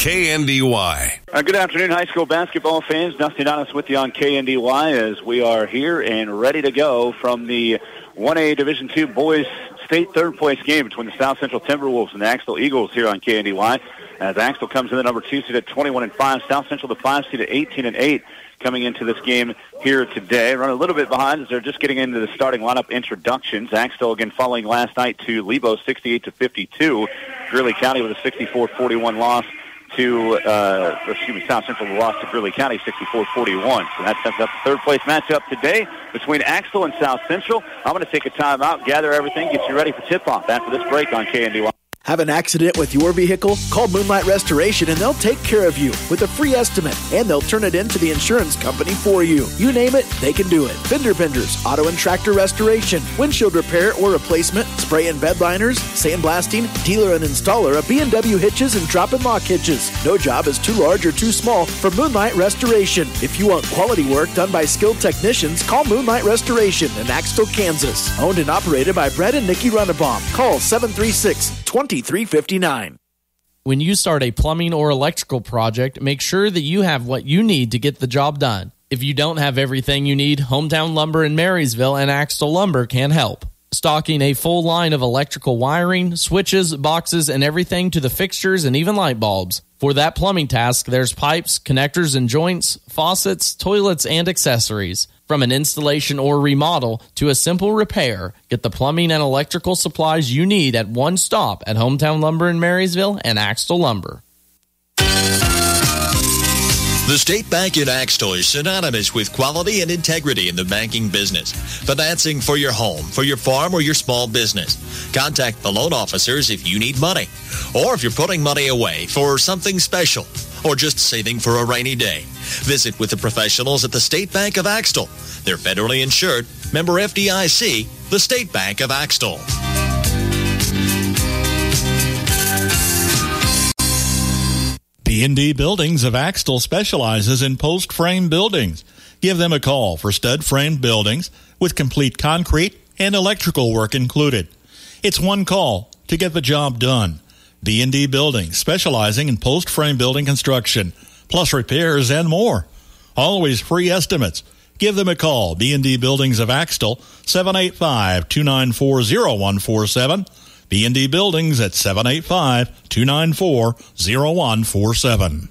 KNDY. Uh, good afternoon, high school basketball fans. Dustin Donis with you on KNDY as we are here and ready to go from the 1A Division II boys state third place game between the South Central Timberwolves and the Axtell Eagles here on KNDY. As Axtell comes in the number two seed at 21 and 5, South Central the five seed at 18 and 8 coming into this game here today. Run a little bit behind as they're just getting into the starting lineup introductions. Axtell again following last night to Lebo 68 to 52. Greeley County with a 64-41 loss to, uh, excuse me, South Central lost to Greeley County 64-41. So that sets up the third place matchup today between Axtell and South Central. I'm going to take a timeout, gather everything, get you ready for tip-off after this break on KNDY. Have an accident with your vehicle? Call Moonlight Restoration and they'll take care of you with a free estimate and they'll turn it into the insurance company for you. You name it, they can do it. Fender benders, auto and tractor restoration, windshield repair or replacement, spray and bed liners, sandblasting, dealer and installer of B&W hitches and drop and lock hitches. No job is too large or too small for Moonlight Restoration. If you want quality work done by skilled technicians, call Moonlight Restoration in Axtell, Kansas. Owned and operated by Brett and Nikki Runnebaum. Call 736 2359. When you start a plumbing or electrical project, make sure that you have what you need to get the job done. If you don't have everything you need, Hometown Lumber in Marysville and Axtell Lumber can help. Stocking a full line of electrical wiring, switches, boxes, and everything to the fixtures and even light bulbs. For that plumbing task, there's pipes, connectors and joints, faucets, toilets, and accessories. From an installation or remodel to a simple repair, get the plumbing and electrical supplies you need at one stop at Hometown Lumber in Marysville and Axtell Lumber. The State Bank in Axtell is synonymous with quality and integrity in the banking business. Financing for your home, for your farm, or your small business. Contact the loan officers if you need money, or if you're putting money away for something special, or just saving for a rainy day. Visit with the professionals at the State Bank of Axtell. They're federally insured, member FDIC, the State Bank of Axtell. B&D Buildings of Axtell specializes in post frame buildings. Give them a call for stud frame buildings with complete concrete and electrical work included. It's one call to get the job done. B&D Buildings specializing in post frame building construction, plus repairs and more. Always free estimates. Give them a call. B&D Buildings of Axtell 785-294-0147 B&D Buildings at 785-294-0147.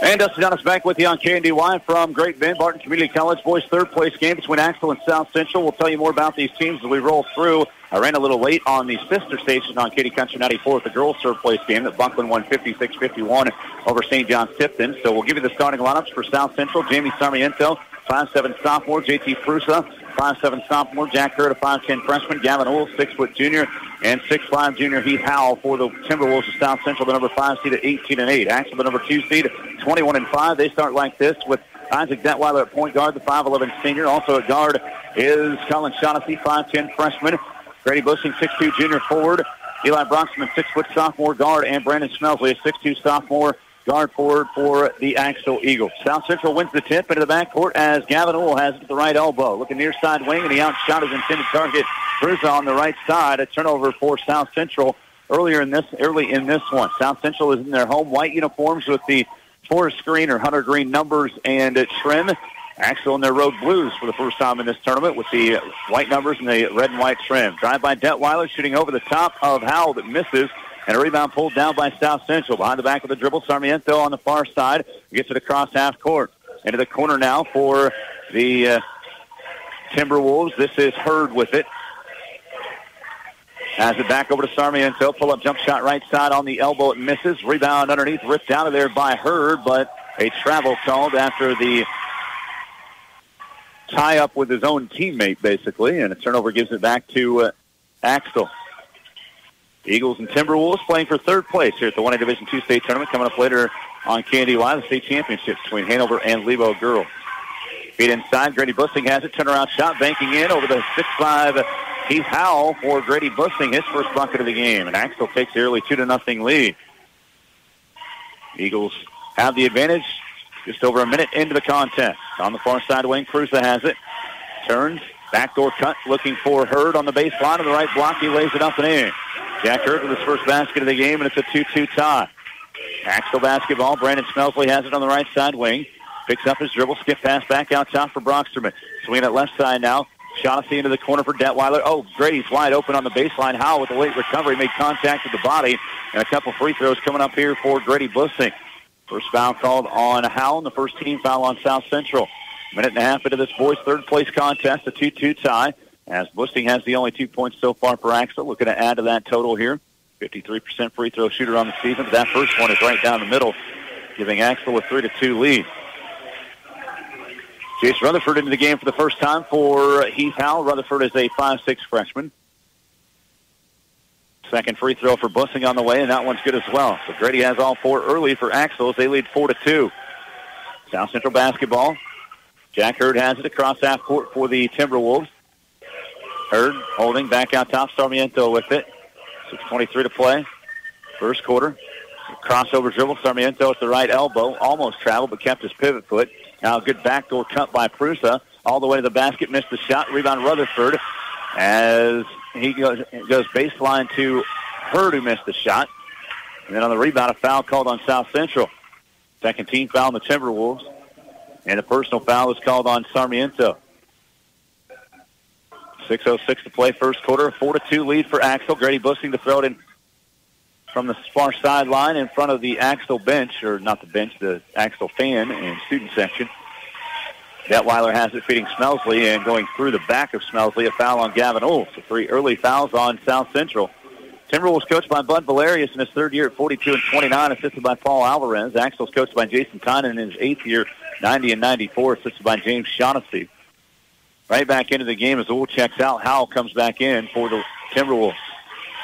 And Dustin Donis back with you on KNDY from Great Bend, Barton Community College boys third place game between Axtell and South Central. We'll tell you more about these teams as we roll through. I ran a little late on the sister station on Katy Country 94 with the girls third place game that Bucklin won 56-51 over St. John's Tipton. So we'll give you the starting lineups for South Central. Jamie Sarmiento, 5'7 sophomore. JT Prusa, Five-seven sophomore Jack Hurd, a five-ten freshman. Gavin Owl, six-foot junior, and six-five junior Heath Howell for the Timberwolves of South Central, the number five seed at 18 and eight. Axtell, the number two seed, 21 and five. They start like this with Isaac Detweiler at point guard, the 5'11 senior. Also at guard is Colin Shaughnessy, 5'10 freshman. Grady Bussing, 6'2 junior forward. Eli Broxman, six-foot sophomore guard, and Brandon Smelsley, a 6'2 sophomore guard forward for the Axtell Eagles. South Central wins the tip into the backcourt as Gavin Owl has it at the right elbow. Looking near side wing, and he outshot his intended target, Prusa on the right side. A turnover for South Central earlier in this early in this one. South Central is in their home white uniforms with the forest green or hunter green numbers and trim. Axtell in their road blues for the first time in this tournament with the white numbers and the red and white trim. Drive by Detweiler shooting over the top of Howell that misses. And a rebound pulled down by South Central. Behind the back of the dribble, Sarmiento on the far side gets it across half court. Into the corner now for the uh, Timberwolves. This is Hurd with it. Has it back over to Sarmiento. Pull up jump shot right side on the elbow. It misses. Rebound underneath. Ripped out of there by Hurd, but a travel called after the tie up with his own teammate, basically. And a turnover gives it back to uh, Axtell. Eagles and Timberwolves playing for third place here at the 1A Division Two state tournament coming up later on Candy Live, the state championship between Hanover and Lebo girls. Feet inside, Grady Bussing has it, turnaround shot, banking in over the 6-5 Heath Howell for Grady Bussing, his first bucket of the game. And Axtell takes the early 2 to nothing lead. Eagles have the advantage just over a minute into the contest. On the far side wing, Prusa has it. Turns, backdoor cut, looking for Hurd on the baseline of the right block. He lays it up and in. Jack Hurd with his first basket of the game, and it's a 2-2 tie. Axtell basketball. Brandon Smelsley has it on the right side wing. Picks up his dribble, skip pass back out top for Broxterman. Swinging at left side now. Shaughnessy into the corner for Detweiler. Oh, Grady's wide open on the baseline. Howell with a late recovery made contact with the body. And a couple free throws coming up here for Grady Bussing. First foul called on Howell and the first team foul on South Central. A Minute and a half into this boys' third place contest, a 2-2 tie. As Bussing has the only two points so far for Axtell. Looking to add to that total here. 53% free throw shooter on the season, but that first one is right down the middle, giving Axtell a 3-2 lead. Chase Rutherford into the game for the first time for Heath Howell. Rutherford is a 5'6 freshman. Second free throw for Bussing on the way, and that one's good as well. So Grady has all four early for Axtell as they lead 4 to 2. South Central basketball. Jack Hurd has it across half court for the Timberwolves. Hurd holding back out top. Sarmiento with it. 6.23 to play. First quarter. Crossover dribble. Sarmiento at the right elbow. Almost traveled, but kept his pivot foot. Now good backdoor cut by Prusa. All the way to the basket. Missed the shot. Rebound Rutherford as he goes, goes baseline to Hurd who missed the shot. And then on the rebound, a foul called on South Central. Second team foul on the Timberwolves. And a personal foul is called on Sarmiento. 6.06 to play first quarter. 4-2 lead for Axtell. Grady Bussing to throw it in from the far sideline in front of the Axtell bench, or not the bench, the Axtell fan and student section. Detweiler has it feeding Smelsley and going through the back of Smelsley. A foul on Gavin Olds. Three early fouls on South Central. Timberwolves coached by Bud Valerius in his third year at 42 and 29, assisted by Paul Alvarez. Axtell's coached by Jason Tynan in his eighth year, 90 and 94, assisted by James Shaughnessy. Right back into the game as Old checks out. Howell comes back in for the Timberwolves.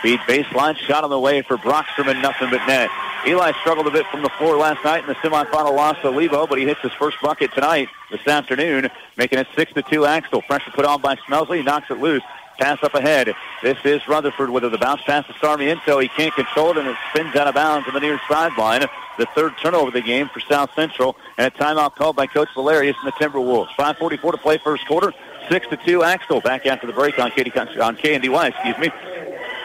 Feed baseline, shot on the way for Broxterman, nothing but net. Eli struggled a bit from the floor last night in the semifinal loss to Lebo, but he hits his first bucket tonight, this afternoon, making it 6 to 2 Axtell. Pressure put on by Smelsley, knocks it loose. Pass up ahead. This is Rutherford with it. The bounce pass to Sarmiento. He can't control it, and it spins out of bounds on the near sideline. The third turnover of the game for South Central, and a timeout called by Coach Valerius and the Timberwolves. 5:44 to play first quarter. Six to two. Axel back after the break on Katy on KNDY. Excuse me.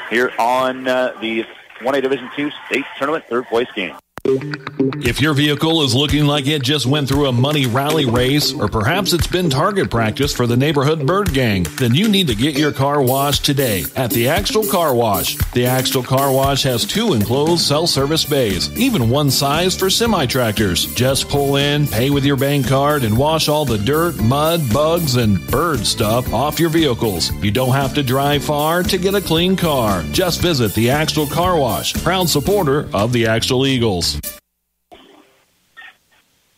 Here on uh, the 1A Division Two state tournament third place game. If your vehicle is looking like it just went through a money rally race, or perhaps it's been target practice for the neighborhood bird gang, then you need to get your car washed today at the Axtell Car Wash. The Axtell Car Wash has two enclosed self-service bays, even one size for semi-tractors. Just pull in, pay with your bank card, and wash all the dirt, mud, bugs, and bird stuff off your vehicles. You don't have to drive far to get a clean car. Just visit the Axtell Car Wash, proud supporter of the Axtell Eagles.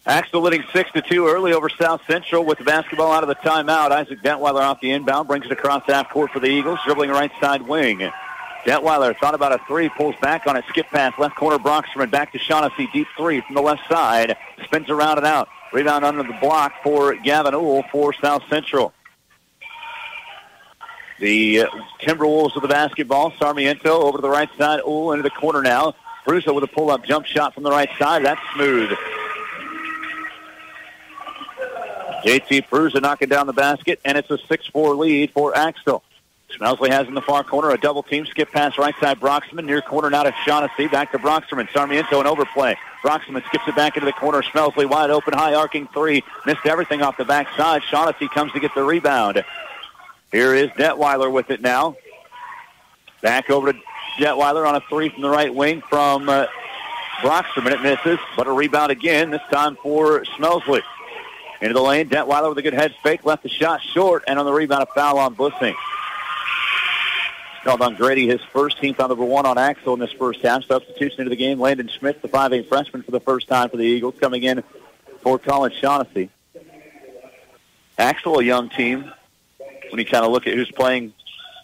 Axtell leading 6 to 2 early over South Central with the basketball out of the timeout. Isaac Detweiler off the inbound, brings it across half court for the Eagles, dribbling right side wing. Detweiler thought about a three, pulls back on a skip pass, left corner Broxterman, back to Shaughnessy, deep three from the left side, spins around and out. Rebound under the block for Gavin Ool for South Central. The uh, Timberwolves with the basketball. Sarmiento over to the right side. Ool into the corner now. Prusa with a pull-up jump shot from the right side. That's smooth. JT Prusa knocking down the basket, and it's a 6-4 lead for Axtell. Smelsley has in the far corner a double team skip pass right side Broxman. Near corner now to Shaughnessy. Back to Broxman. Sarmiento an overplay. Broxman skips it back into the corner. Smelsley wide open, high arcing three. Missed everything off the backside. Shaughnessy comes to get the rebound. Here is Detweiler with it now. Back over to Detweiler on a three from the right wing from uh, Broxman. It misses, but a rebound again, this time for Smelsley. Into the lane, Detweiler with a good head fake, left the shot short, and on the rebound, a foul on Bussing. Called on Grady, his first team foul number one on Axtell in this first half. Substitution into the game, Landon Schmitz, the 5'8 freshman for the first time for the Eagles, coming in for Colin Shaughnessy. Axtell, a young team. When you kind of look at who's playing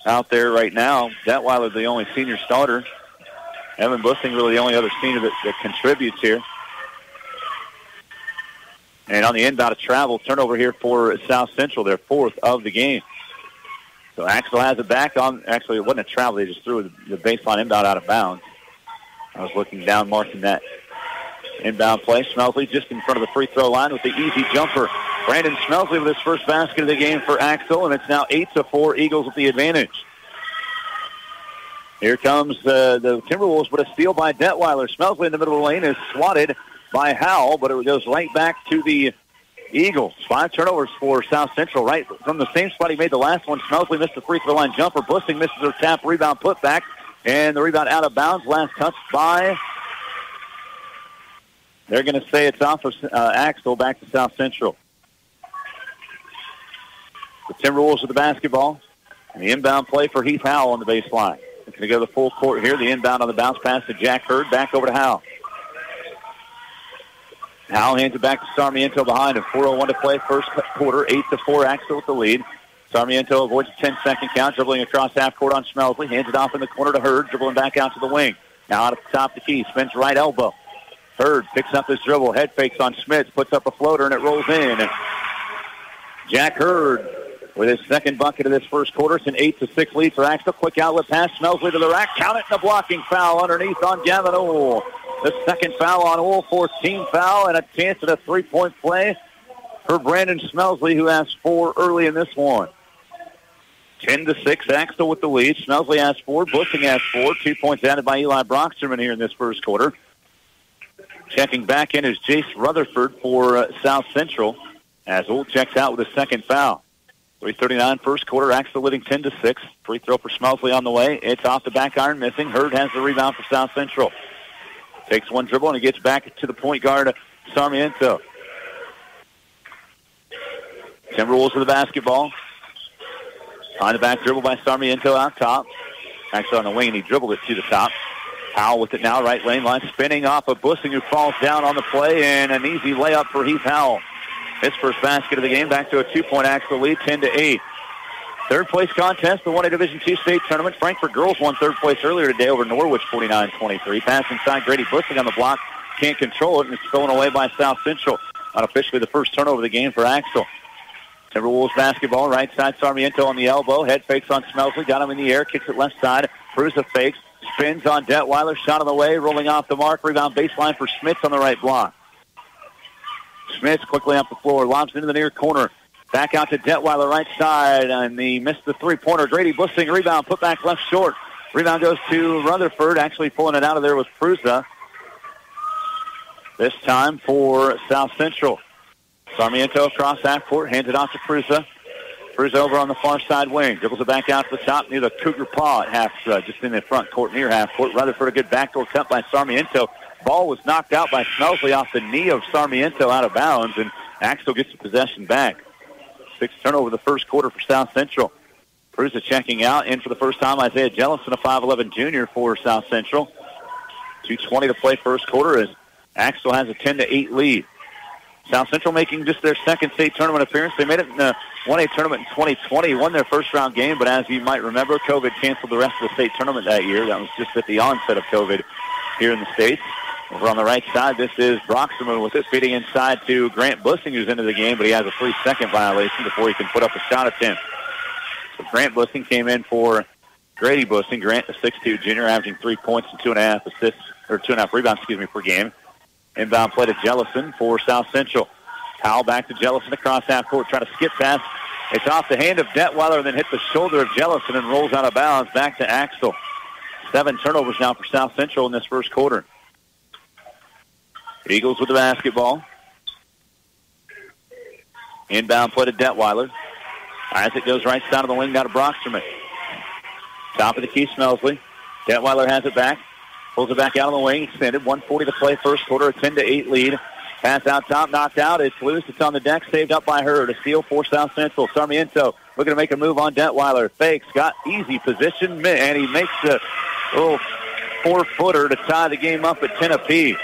out there right now, Detweiler the only senior starter. Evan Bussing really the only other senior that, that contributes here. And on the inbound of travel, turnover here for South Central, their fourth of the game. So Axtell has it back on. Actually, it wasn't a travel. They just threw the baseline inbound out of bounds. I was looking down, marking that inbound play. Smelsley just in front of the free throw line with the easy jumper. Brandon Smelsley with his first basket of the game for Axtell, and it's now 8 to 4 Eagles with the advantage. Here comes uh, the Timberwolves, but a steal by Detweiler. Smelsley in the middle of the lane is swatted by Howell, but it goes right back to the Eagles. Five turnovers for South Central, right from the same spot he made the last one. Smelsley missed the free throw line jumper. Bussing misses her tap, rebound put back, and the rebound out of bounds. Last touch by. They're going to say it's off of uh, Axtell back to South Central. The Timberwolves with the basketball. And the inbound play for Heath Howell on the baseline. It's going to go to the full court here. The inbound on the bounce pass to Jack Hurd. Back over to Howell. Howell hands it back to Sarmiento behind him. 4.01 to play first quarter. 8 to 4 Axtell with the lead. Sarmiento avoids a 10-second count, dribbling across half court on Smelsley. Hands it off in the corner to Hurd, dribbling back out to the wing. Now out at the top of the key. Spins right elbow. Hurd picks up his dribble. Head fakes on Schmitz. Puts up a floater, and it rolls in. Jack Hurd with his second bucket of this first quarter. It's an 8 to 6 lead for Axtell. Quick outlet pass. Smelsley to the rack. Count it and a blocking foul underneath on Gavin Ohl. The second foul on Ohl, 14 foul, and a chance at a three-point play for Brandon Smelsley, who has four early in this one. 10 to 6, Axtell with the lead. Smelsley has four. Bussing has four. Two points added by Eli Broxterman here in this first quarter. Checking back in is Jace Rutherford for uh, South Central as Ohl checks out with a second foul. 339 first quarter. Axtell leading 10 to 6. Free throw for Smelsley on the way. It's off the back iron missing. Hurd has the rebound for South Central. Takes one dribble and he gets back to the point guard, Sarmiento. Timberwolves with the basketball. On the back dribble by Sarmiento out top. Actually on the wing, and he dribbled it to the top. Howell with it now, right lane line, spinning off of Bussing, who falls down on the play, and an easy layup for Heath Howell. His first basket of the game, back to a two-point Axtell lead, 10 to 8. Third place contest, the 1A Division II state tournament. Frankfort girls won third place earlier today over Norwich 49-23. Pass inside Grady Bussing on the block. Can't control it, and it's stolen away by South Central. Unofficially the first turnover of the game for Axtell. Timberwolves basketball, right side Sarmiento on the elbow. Head fakes on Smelsley. Got him in the air. Kicks it left side. Prusa fakes. Spins on Detweiler. Shot on the way. Rolling off the mark. Rebound baseline for Schmitz on the right block. Schmitz quickly up the floor. Lobs into the near corner. Back out to Detweiler right side. And he missed the three-pointer. Grady Bussing rebound. Put back left short. Rebound goes to Rutherford. Actually pulling it out of there with Prusa. This time for South Central. Sarmiento across half court, hands it off to Prusa. Prusa over on the far side wing, dribbles it back out to the top near the Cougar paw at half, uh, just in the front court near half court. Rutherford a good backdoor cut by Sarmiento. Ball was knocked out by Smelsley off the knee of Sarmiento out of bounds, and Axtell gets the possession back. Turnover the first quarter for South Central. Prusa checking out, and for the first time, Isaiah Jellison, a 5'11 junior for South Central. 2.20 to play first quarter as Axtell has a 10 to 8 lead. South Central making just their second state tournament appearance. They made it in the 1A tournament in 2020, won their first round game, but as you might remember, COVID canceled the rest of the state tournament that year. That was just at the onset of COVID here in the States. Over on the right side, this is Broxterman with it, feeding inside to Grant Bussing, who's into the game, but he has a three-second violation before he can put up a shot attempt. So Grant Bussing came in for Grady Bussing. Grant, the 6'2 junior, averaging three points and two and a half assists, or two and a half rebounds, excuse me, per game. Inbound play to Jellison for South Central. Powell back to Jellison across half court, trying to skip pass. It's off the hand of Detweiler and then hit the shoulder of Jellison and rolls out of bounds back to Axtell. Seven turnovers now for South Central in this first quarter. Eagles with the basketball. Inbound play to Detweiler. Isaac goes right side of the wing, down to Broxterman. Top of the key, Smelsley. Detweiler has it back. Pulls it back out of the wing, extended. 140 to play first quarter, a 10 to 8 lead. Pass out top, knocked out. It's loose. It's on the deck, saved up by her. To steal for South Central. Sarmiento looking to make a move on Detweiler. Fakes, got easy position, and he makes a little four-footer to tie the game up at 10 apiece.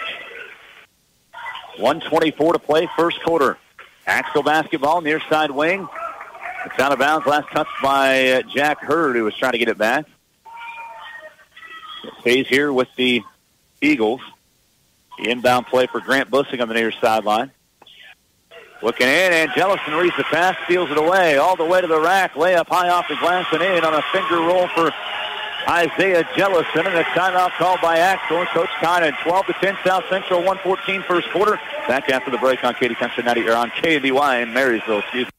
124 to play first quarter. Axtell basketball, near side wing. It's out of bounds. Last touch by uh, Jack Hurd, who was trying to get it back. It stays here with the Eagles. The inbound play for Grant Bussing on the near sideline. Looking in, and Jellison reads the pass, steals it away, all the way to the rack, layup high off the glass and in on a finger roll for Isaiah Jellison, and a timeout called by Axtell. Coach Conan, 12 to 10, South Central, 114 first quarter. Back after the break on Katy Country 90, or on KNDY in Marysville, excuse me.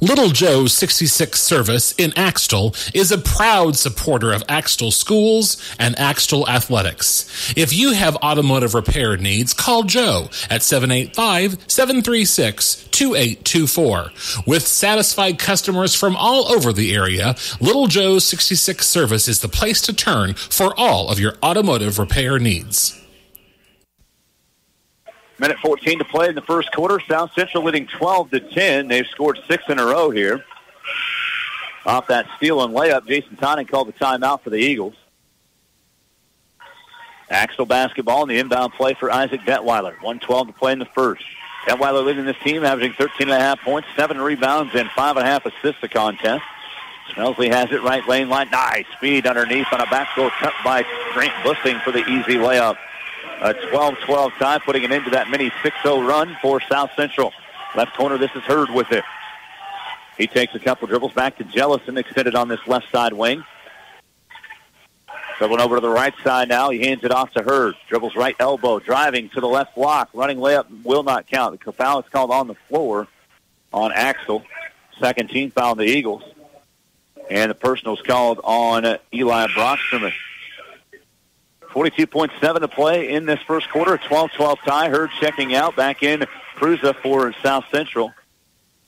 Little Joe's 66 Service in Axtell is a proud supporter of Axtell schools and Axtell athletics. If you have automotive repair needs, call Joe at 785-736-2824. With satisfied customers from all over the area, Little Joe's 66 Service is the place to turn for all of your automotive repair needs. Minute 14 to play in the first quarter. South Central leading 12 to 10. They've scored six in a row here. Off that steal and layup, Jason Tonning called the timeout for the Eagles. Axtell basketball in the inbound play for Isaac Detweiler. 112 to play in the first. Detweiler leading this team, averaging 13.5 points, 7 rebounds, and 5.5 assists a contest. Smelsley has it right lane line. Nice speed underneath on a backdoor cut by Grant Bussing for the easy layup. A 12-12 tie, putting an end to that mini 6-0 run for South Central. Left corner, this is Hurd with it. He takes a couple dribbles back to Jellison, extended on this left side wing. Dribbling over to the right side now. He hands it off to Hurd. Dribbles right elbow, driving to the left block. Running layup will not count. The foul is called on the floor on Axtell. Second team foul on the Eagles. And the personal is called on Eli Broxterman. 42.7 to play in this first quarter. 12-12 tie. Hurd checking out. Back in Prusa for South Central.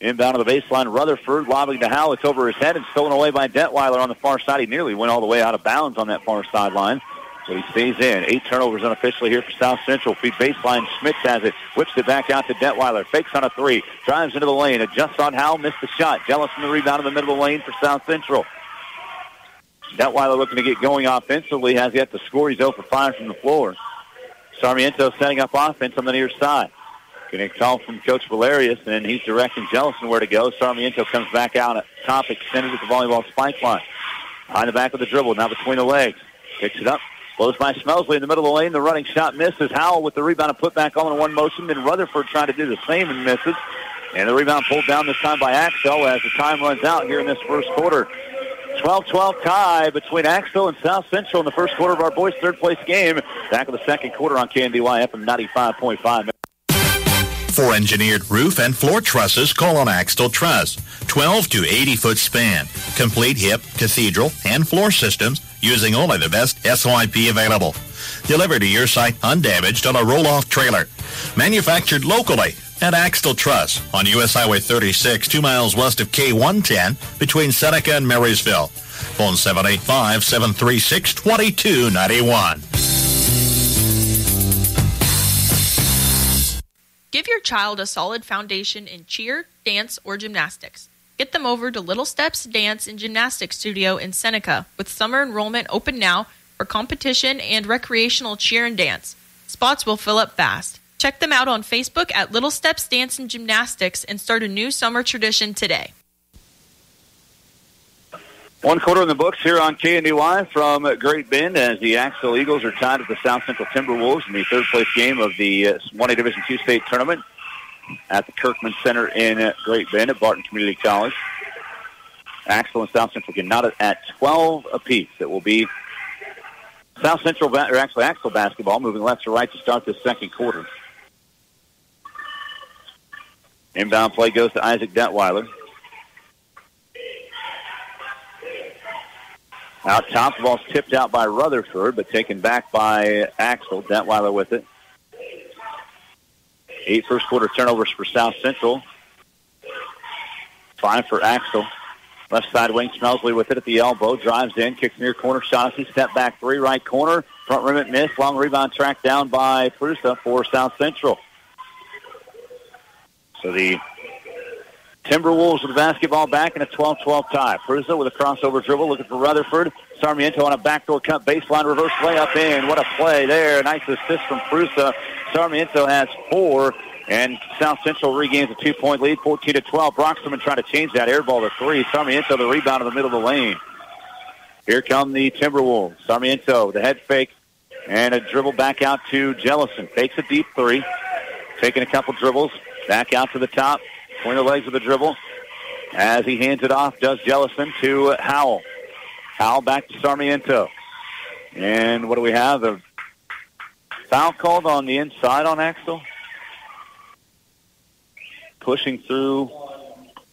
Inbound on the baseline. Rutherford lobbing to Howell. It's over his head and stolen away by Detweiler on the far side. He nearly went all the way out of bounds on that far sideline. But he stays in. Eight turnovers unofficially here for South Central. Feed baseline. Schmitz has it. Whips it back out to Detweiler. Fakes on a three. Drives into the lane. Adjusts on Howell. Missed the shot. Jellison the rebound in the middle of the lane for South Central. Detweiler looking to get going offensively. Has yet to score. He's 0 for 5 from the floor. Sarmiento setting up offense on the near side. Getting a call from Coach Valerius, and he's directing Jellison where to go. Sarmiento comes back out at top, extended at the volleyball spike line. Behind the back of the dribble, now between the legs. Picks it up. Blows by Smelsley in the middle of the lane. The running shot misses. Howell with the rebound and put back all in one motion. Then Rutherford trying to do the same and misses. And the rebound pulled down this time by Axel as the time runs out here in this first quarter. 12-12 tie between Axtell and South Central in the first quarter of our boys' third place game. Back in the second quarter on KNDY FM 95.5. For engineered roof and floor trusses, call on Axtell Truss. 12 to 80 foot span. Complete hip, cathedral, and floor systems using only the best SYP available. Delivered to your site undamaged on a roll-off trailer. Manufactured locally at Axtell Truss on U.S. Highway 36, two miles west of K110 between Seneca and Marysville. Phone 785-736-2291. Give your child a solid foundation in cheer, dance, or gymnastics. Get them over to Little Steps Dance and Gymnastics Studio in Seneca with summer enrollment open now for competition and recreational cheer and dance. Spots will fill up fast. Check them out on Facebook at Little Steps Dance and Gymnastics and start a new summer tradition today. One quarter in the books here on KNDY from Great Bend as the Axtell Eagles are tied with the South Central Timberwolves in the third place game of the 1A uh, Division II state tournament at the Kirkman Center in Great Bend at Barton Community College. Axtell and South Central get knotted at 12 apiece. It will be South Central, or actually Axtell basketball moving left to right to start the second quarter. Inbound play goes to Isaac Detweiler. Out top, the ball's tipped out by Rutherford, but taken back by Axtell. Detweiler with it. Eight first quarter turnovers for South Central. Five for Axtell. Left side wing, Smelsley with it at the elbow. Drives in, kicks near corner, Shaughnessy, step back three, right corner. Front rim it missed. Long rebound tracked down by Prusa for South Central. So the Timberwolves with the basketball back in a 12-12 tie. Prusa with a crossover dribble looking for Rutherford. Sarmiento on a backdoor cut baseline reverse layup in. What a play there. Nice assist from Prusa. Sarmiento has four. And South Central regains a two-point lead, 14 to 12. Broxman trying to change that air ball to three. Sarmiento the rebound in the middle of the lane. Here come the Timberwolves. Sarmiento the head fake and a dribble back out to Jellison. Takes a deep three, taking a couple dribbles, Back out to the top, between the legs of the dribble. As he hands it off, does Jellison to Howell. Howell back to Sarmiento. And what do we have? A foul called on the inside on Axtell. Pushing through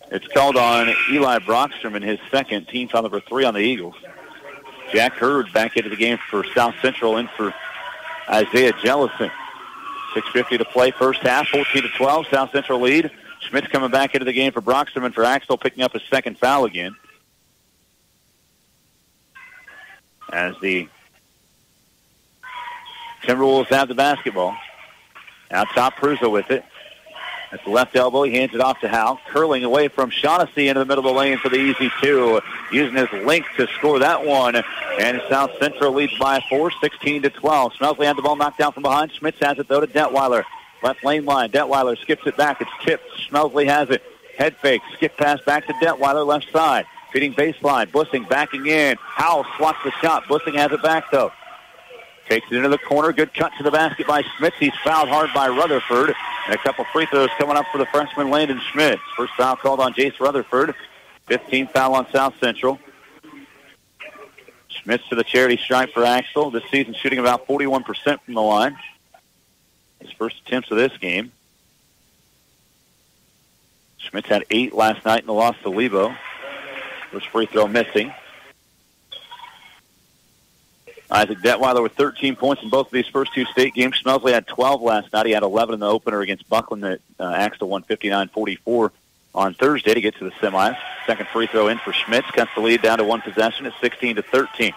It's called on Eli Broxterman in his second team foul number three on the Eagles. Jack Hurd back into the game for South Central and for Isaiah Jellison. 6.50 to play first half, 14 to 12, South Central lead. Schmitz coming back into the game for Broxterman and for Axtell picking up his second foul again. As the Timberwolves have the basketball. Now top Prusa with it. At the left elbow, he hands it off to Howell. Curling away from Shaughnessy into the middle of the lane for the easy two. Using his length to score that one. And South Central leads by four, 16 to 12. Smelsley had the ball knocked down from behind. Schmitz has it though to Detweiler. Left lane line. Detweiler skips it back. It's tipped. Smelsley has it. Head fake. Skip pass back to Detweiler left side. Feeding baseline. Bussing backing in. Howell swats the shot. Bussing has it back though. Takes it into the corner. Good cut to the basket by Schmitz. He's fouled hard by Rutherford. And a couple free throws coming up for the freshman Landon Schmitz. First foul called on Jace Rutherford. 15 foul on South Central. Schmitz to the charity stripe for Axtell. This season shooting about 41% from the line. His first attempts of this game. Schmitz had eight last night in the loss to Lebo. First free throw missing. Isaac Detweiler with 13 points in both of these first two state games. Smelsley had 12 last night. He had 11 in the opener against Bucklin that uh, Axtell won 59-44 on Thursday to get to the semis. Second free throw in for Schmitz. Cuts the lead down to one possession at 16 to 13.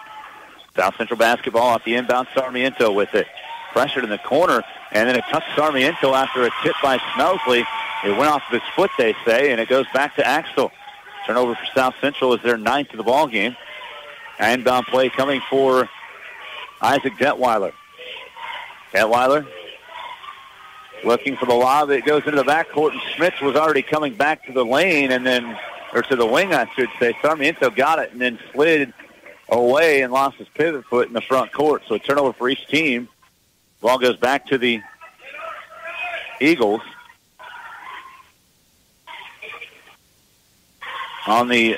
South Central basketball off the inbound. Sarmiento with it. Pressured in the corner, and then it cuts Sarmiento after a tip by Smelsley. It went off of his foot, they say, and it goes back to Axtell. Turnover for South Central is their ninth of the ball game. Inbound play coming for Isaac Detweiler. Detweiler looking for the lob. It goes into the backcourt, and Schmitz was already coming back to the lane, and then, or to the wing, I should say. Sarmiento got it and then slid away and lost his pivot foot in the front court. So a turnover for each team. Ball goes back to the Eagles. On the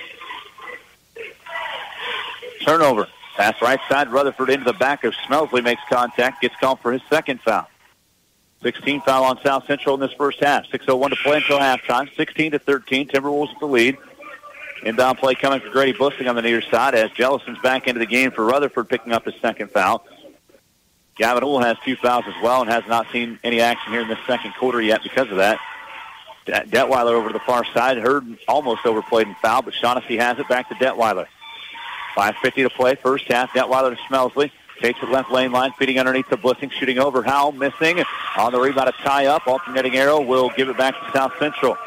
turnover. Pass right side, Rutherford into the back of Smelsley, makes contact, gets called for his second foul. 16 foul on South Central in this first half. 6.01 to play until halftime. 16 to 13. Timberwolves with the lead. Inbound play coming for Grady Bussing on the near side as Jellison's back into the game for Rutherford picking up his second foul. Gavin Ull has two fouls as well and has not seen any action here in the second quarter yet because of that. Detweiler over to the far side. Hurd almost overplayed and foul, but Shaughnessy has it back to Detweiler. 5.50 to play. First half. Detweiler to Smelsley. Takes it left lane line, feeding underneath the Bussing, shooting over. Howell missing. On the rebound, a tie up. Alternating arrow will give it back to South Central.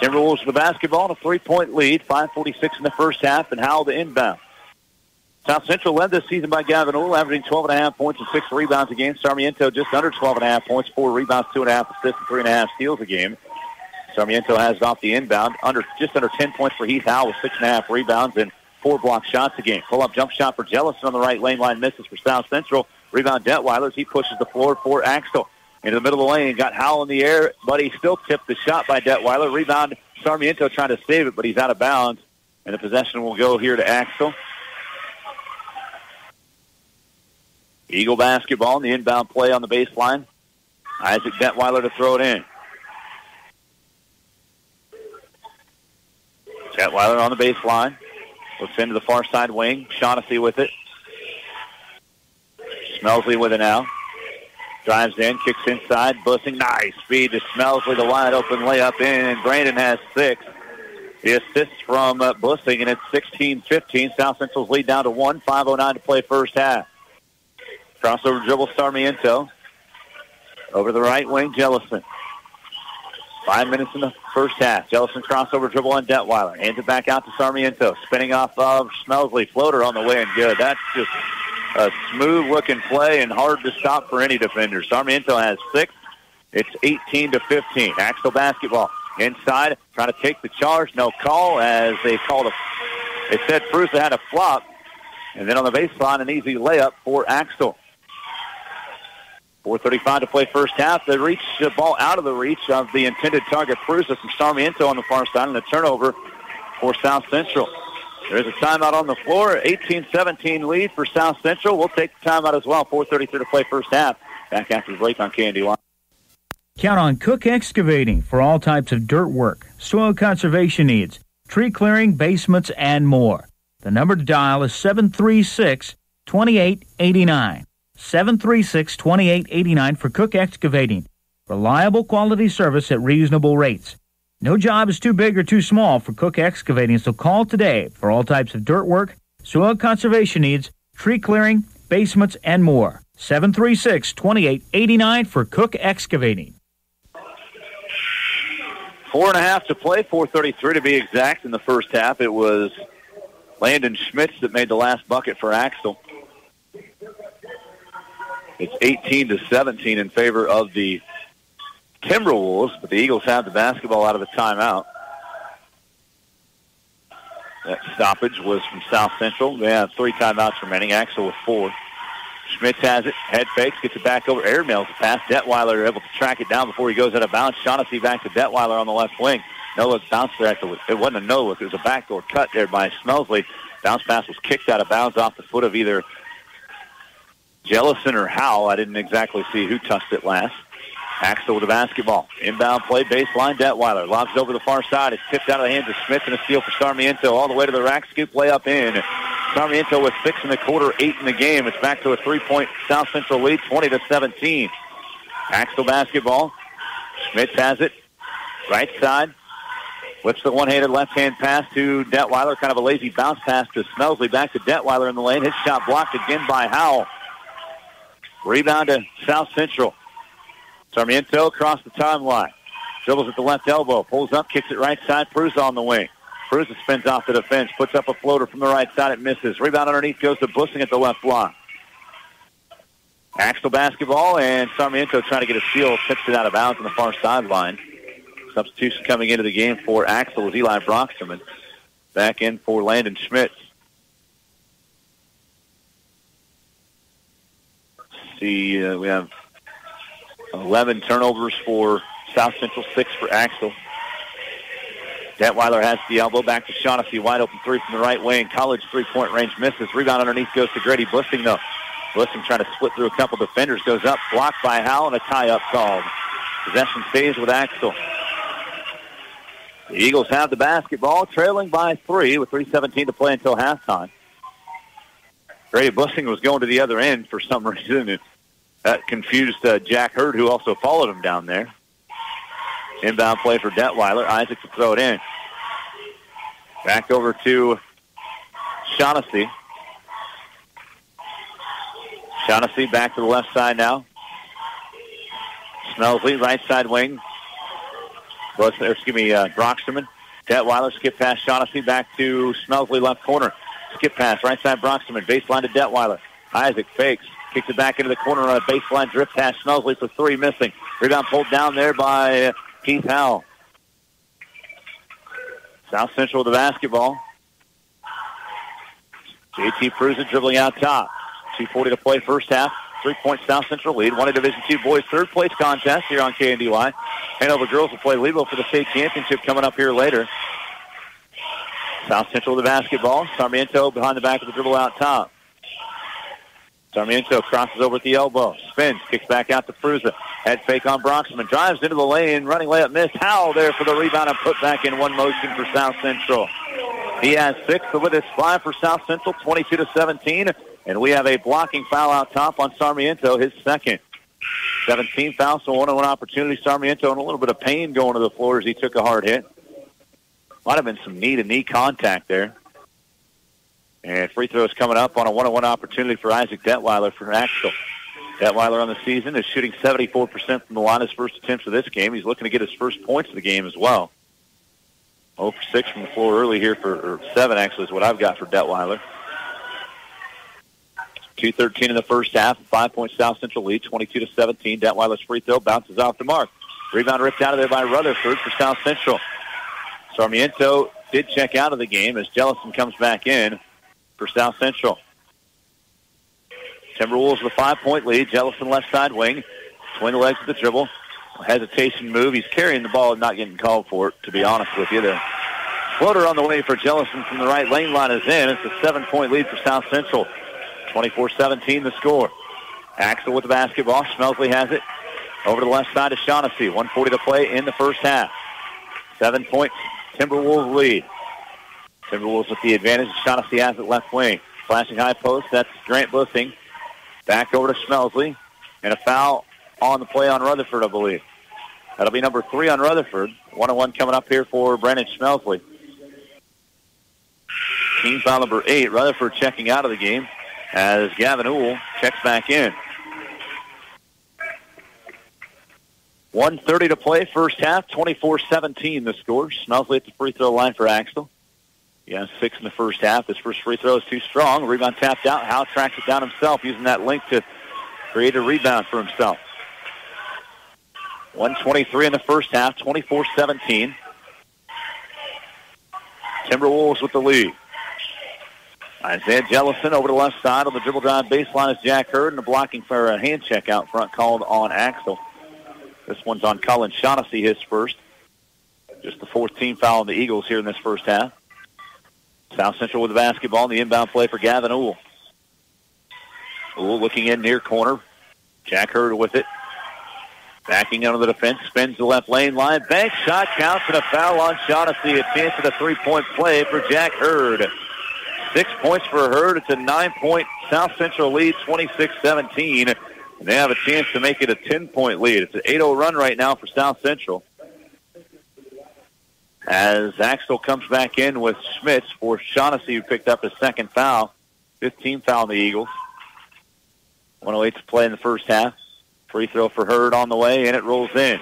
Timberwolves with the basketball, a three-point lead. 5.46 in the first half, and Howell the inbound. South Central led this season by Gavin Ull, averaging 12.5 points and six rebounds a game. Sarmiento just under 12.5 points, four rebounds, two and a half assists, and three and a half steals a game. Sarmiento has it off the inbound, under just under 10 points for Heath Howell with six and a half rebounds and four block shots a game. Pull up jump shot for Jellison on the right lane line misses for South Central. Rebound Detweiler. He pushes the floor for Axtell. Into the middle of the lane, got Howell in the air, but he still tipped the shot by Detweiler. Rebound Sarmiento trying to save it, but he's out of bounds. And the possession will go here to Axtell. Eagle basketball in the inbound play on the baseline. Isaac Detweiler to throw it in. Detweiler on the baseline. Looks into the far side wing. Shaughnessy with it. Smelsley with it now. Drives in, kicks inside. Bussing, nice speed to Smelsley. The wide open layup in, and Brandon has six. The assist from uh, Bussing, and it's 16-15. South Central's lead down to one. 5.09 to play first half. Crossover dribble Sarmiento. Over the right wing, Jellison. Five minutes in the first half. Jellison crossover dribble on Detweiler. Hands it back out to Sarmiento. Spinning off of Smelsley. Floater on the way and good. That's just a smooth looking play and hard to stop for any defender. Sarmiento has six. It's 18 to 15. Axtell basketball inside, trying to take the charge. No call as they called a. They said Prusa had a flop, and then on the baseline, an easy layup for Axtell. 4.35 to play first half. They reach the ball out of the reach of the intended target, Prusa from Sarmiento on the far side, and a turnover for South Central. There's a timeout on the floor. 18-17 lead for South Central. We'll take the timeout as well. 4.33 to play first half. Back after the break on KNDY. Count on Cook Excavating for all types of dirt work, soil conservation needs, tree clearing, basements, and more. The number to dial is 736 2889. 736 2889 for Cook Excavating. Reliable quality service at reasonable rates. No job is too big or too small for Cook Excavating, so call today for all types of dirt work, soil conservation needs, tree clearing, basements, and more. 736 2889 for Cook Excavating. Four and a half to play, 433 to be exact in the first half. It was Landon Schmitz that made the last bucket for Axtell. It's 18 to 17 in favor of the Timberwolves, but the Eagles have the basketball out of the timeout. That stoppage was from South Central. They have three timeouts remaining. Axtell with four. Schmitz has it. Head fakes. Gets it back over. Airmails the pass. Detweiler able to track it down before he goes out of bounds. Shaughnessy back to Detweiler on the left wing. No look bounce there. It wasn't a no look. It was a backdoor cut there by Smelsley. Bounce pass was kicked out of bounds off the foot of either Jellison or Howell. I didn't exactly see who touched it last. Axtell with the basketball. Inbound play, baseline. Detweiler lobs over the far side. It's tipped out of the hands of Smith and a steal for Sarmiento all the way to the rack. Scoop layup in. Sarmiento with six in the quarter, eight in the game. It's back to a three-point South Central lead, 20 to 17. Axtell basketball. Smith has it. Right side. Flips the one-handed left-hand pass to Detweiler. Kind of a lazy bounce pass to Smelsley. Back to Detweiler in the lane. His shot blocked again by Howell. Rebound to South Central. Sarmiento across the timeline. Dribbles at the left elbow. Pulls up, kicks it right side. Prusa on the wing. Prusa spins off the defense. Puts up a floater from the right side. It misses. Rebound underneath goes to Bussing at the left block. Axtell basketball, and Sarmiento trying to get a steal. Tips it out of bounds on the far sideline. Substitution coming into the game for Axtell is Eli Broxterman. Back in for Landon Schmitz. See, uh, we have 11 turnovers for South Central, 6 for Axtell. Detweiler has the elbow back to Shaughnessy. Wide open three from the right wing. College three-point range misses. Rebound underneath goes to Grady Bussing, though. Bussing trying to split through a couple defenders. Goes up, blocked by Howell, and a tie-up called. Possession stays with Axtell. The Eagles have the basketball, trailing by three with 3.17 to play until halftime. Grady Bussing was going to the other end for some reason. That confused uh, Jack Hurd, who also followed him down there. Inbound play for Detweiler. Isaac to throw it in. Back over to Shaughnessy. Shaughnessy back to the left side now. Smelsley, right side wing. Well, excuse me, uh. Detweiler skip past Shaughnessy back to Smelsley left corner. Skip pass, right side Broxterman. Baseline to Detweiler. Isaac fakes. Kicks it back into the corner on a baseline drift pass. Smelsley for three, missing. Rebound pulled down there by Heath Howell. South Central with the basketball. JT Prusa dribbling out top. 2.40 to play first half. Three-point South Central lead. One in Division Two boys third place contest here on KNDY. Hanover girls will play Lebo for the state championship coming up here later. South Central with the basketball. Sarmiento behind the back of the dribble out top. Sarmiento crosses over at the elbow. Spins. Kicks back out to Prusa. Head fake on Broxman. Drives into the lane. Running layup missed. Howell there for the rebound and put back in one motion for South Central. He has six with his five for South Central, 22 to 17. And we have a blocking foul out top on Sarmiento, his second. 17 foul, so one on one opportunity. Sarmiento in a little bit of pain going to the floor as he took a hard hit. Might have been some knee to knee contact there. And free throws coming up on a one-on-one opportunity for Isaac Detweiler for Axtell. Detweiler on the season is shooting 74% from the line his first attempts of this game. He's looking to get his first points of the game as well. 0 for 6 from the floor early here for, or 7 actually is what I've got for Detweiler. 2.13 in the first half, five-point South Central lead, 22 to 17. Detweiler's free throw bounces off the mark. Rebound ripped out of there by Rutherford for South Central. Sarmiento did check out of the game as Jellison comes back in for South Central. Timberwolves with a five-point lead. Jellison left side wing. Swing the legs with the dribble. Hesitation move. He's carrying the ball and not getting called for it, to be honest with you. The floater on the way for Jellison from the right lane line is in. It's a seven-point lead for South Central. 24-17 the score. Axtell with the basketball. Smelsley has it. Over to the left side of Shaughnessy. 140 to play in the first half. Seven points. Timberwolves lead. Timberwolves with the advantage. Shaughnessy has it left wing. Flashing high post. That's Grant Bussing. Back over to Schmelsley. And a foul on the play on Rutherford, I believe. That'll be number three on Rutherford. One on one coming up here for Brandon Schmelsley. Team foul number eight. Rutherford checking out of the game as Gavin Uhl checks back in. 130 to play, first half, 24-17 the score. Schmelsley at the free throw line for Axtell. Yeah, six in the first half. His first free throw is too strong. Rebound tapped out. Howell tracks it down himself using that link to create a rebound for himself. 123 in the first half, 24-17. Timberwolves with the lead. Isaiah Jellison over the left side on the dribble drive baseline is Jack Hurd and a blocking for a hand check out front called on Axtell. This one's on Colin Shaughnessy, his first. Just the fourth team foul on the Eagles here in this first half. South Central with the basketball and the inbound play for Gavin Uhl. Uhl looking in near corner. Jack Hurd with it. Backing out of the defense, spins the left lane line. Bank shot counts and a foul on Shaughnessy. A chance at a three-point play for Jack Hurd. Six points for Hurd. It's a nine-point South Central lead, 26-17. And they have a chance to make it a 10-point lead. It's an 8-0 run right now for South Central. As Axtell comes back in with Schmitz for Shaughnessy, who picked up his second foul. 15 foul on the Eagles. 108 to play in the first half. Free throw for Hurd on the way, and it rolls in.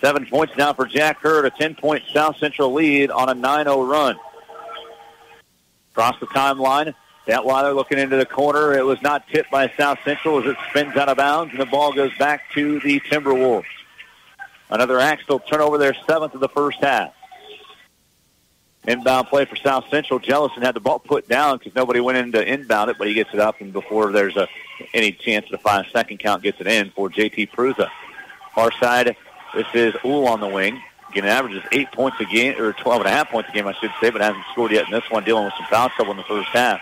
Seven points now for Jack Hurd, a 10-point South Central lead on a 9-0 run. Across the timeline, Detweiler looking into the corner. It was not tipped by South Central as it spins out of bounds, and the ball goes back to the Timberwolves. Another Axtell turnover, there, seventh of the first half. Inbound play for South Central. Jellison had the ball put down because nobody went in to inbound it, but he gets it up, and before there's a any chance to find a second count, gets it in for JT Prusa. Far side, this is Uhl on the wing. Getting averages eight points a game, or 12 and a half points a game, I should say, but hasn't scored yet in this one, dealing with some foul trouble in the first half.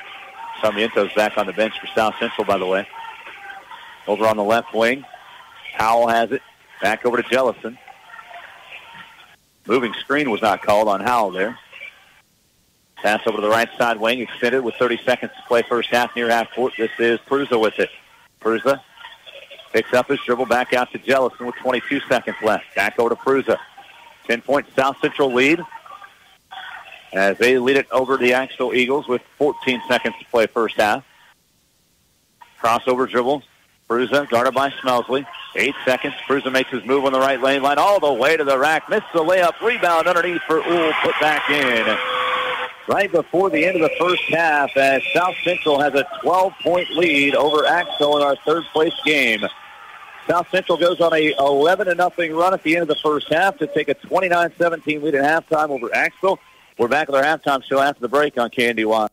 Sarmiento's back on the bench for South Central, by the way. Over on the left wing, Howell has it. Back over to Jellison. Moving screen was not called on Howell there. Pass over to the right side wing, extended with 30 seconds to play first half near half court. This is Prusa with it. Prusa picks up his dribble back out to Jellison with 22 seconds left. Back over to Prusa. 10-point South Central lead as they lead it over the Axtell Eagles with 14 seconds to play first half. Crossover dribble. Prusa guarded by Smelsley. Eight seconds. Prusa makes his move on the right lane line all the way to the rack. Missed the layup. Rebound underneath for Uhl. Put back in right before the end of the first half as South Central has a 12-point lead over Axtell in our third-place game. South Central goes on a 11 nothing run at the end of the first half to take a 29-17 lead at halftime over Axtell. We're back with our halftime show after the break on KNDY.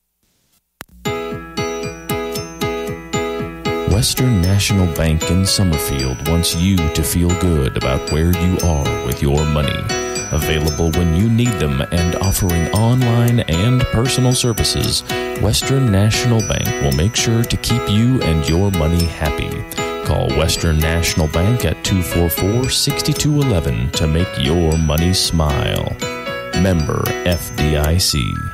Western National Bank in Summerfield wants you to feel good about where you are with your money. Available when you need them and offering online and personal services, Western National Bank will make sure to keep you and your money happy. Call Western National Bank at 244 6211 to make your money smile. Member FDIC.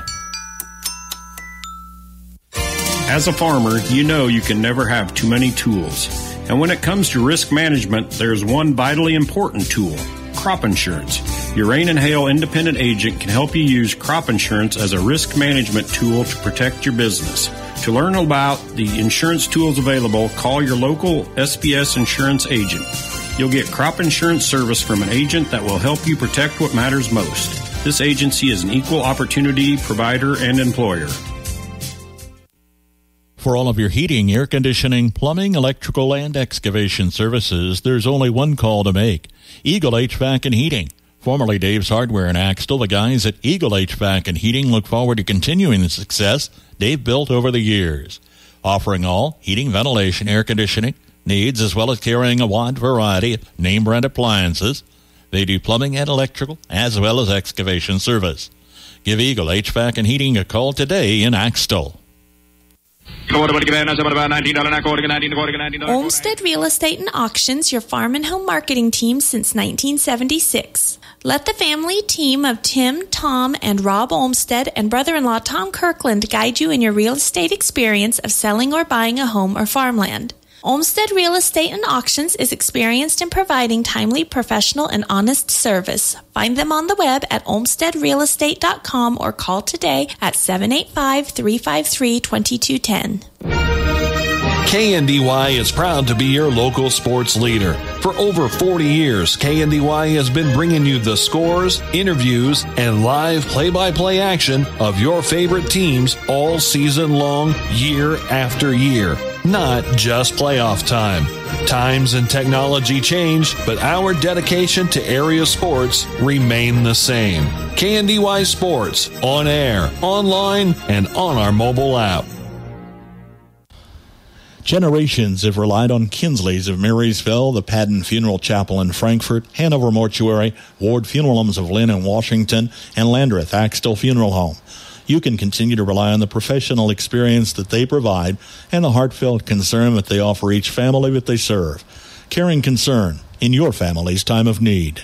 As a farmer, you know you can never have too many tools. And when it comes to risk management, there's one vitally important tool crop insurance. Your rain and hail independent agent can help you use crop insurance as a risk management tool to protect your business. To learn about the insurance tools available, call your local SBS insurance agent. You'll get crop insurance service from an agent that will help you protect what matters most. This agency is an equal opportunity provider and employer. For all of your heating, air conditioning, plumbing, electrical, and excavation services, there's only one call to make Eagle HVAC and Heating. Formerly Dave's Hardware in Axtell, the guys at Eagle HVAC and Heating look forward to continuing the success they've built over the years. Offering all heating, ventilation, air conditioning needs, as well as carrying a wide variety of name brand appliances. They do plumbing and electrical, as well as excavation service. Give Eagle HVAC and Heating a call today in Axtell. Olmsted Real Estate and Auctions, your farm and home marketing team since 1976. Let the family team of Tim, Tom, and Rob Olmsted and brother in law Tom Kirkland guide you in your real estate experience of selling or buying a home or farmland. Olmsted Real Estate and Auctions is experienced in providing timely, professional, and honest service. Find them on the web at olmstedrealestate.com or call today at 785 353 2210. KNDY is proud to be your local sports leader. For over 40 years, KNDY has been bringing you the scores, interviews, and live play by play action of your favorite teams all season long, year after year not just playoff time. Times and technology change, but our dedication to area sports remain the same. KNDY Sports, on air, online, and on our mobile app. Generations have relied on Kinsley's of Marysville, the Padden Funeral Chapel in Frankfort, Hanover Mortuary, Ward Funeral Homes of Linn and Washington, and Landreth Axtell Funeral Home you can continue to rely on the professional experience that they provide and the heartfelt concern that they offer each family that they serve. Caring concern in your family's time of need.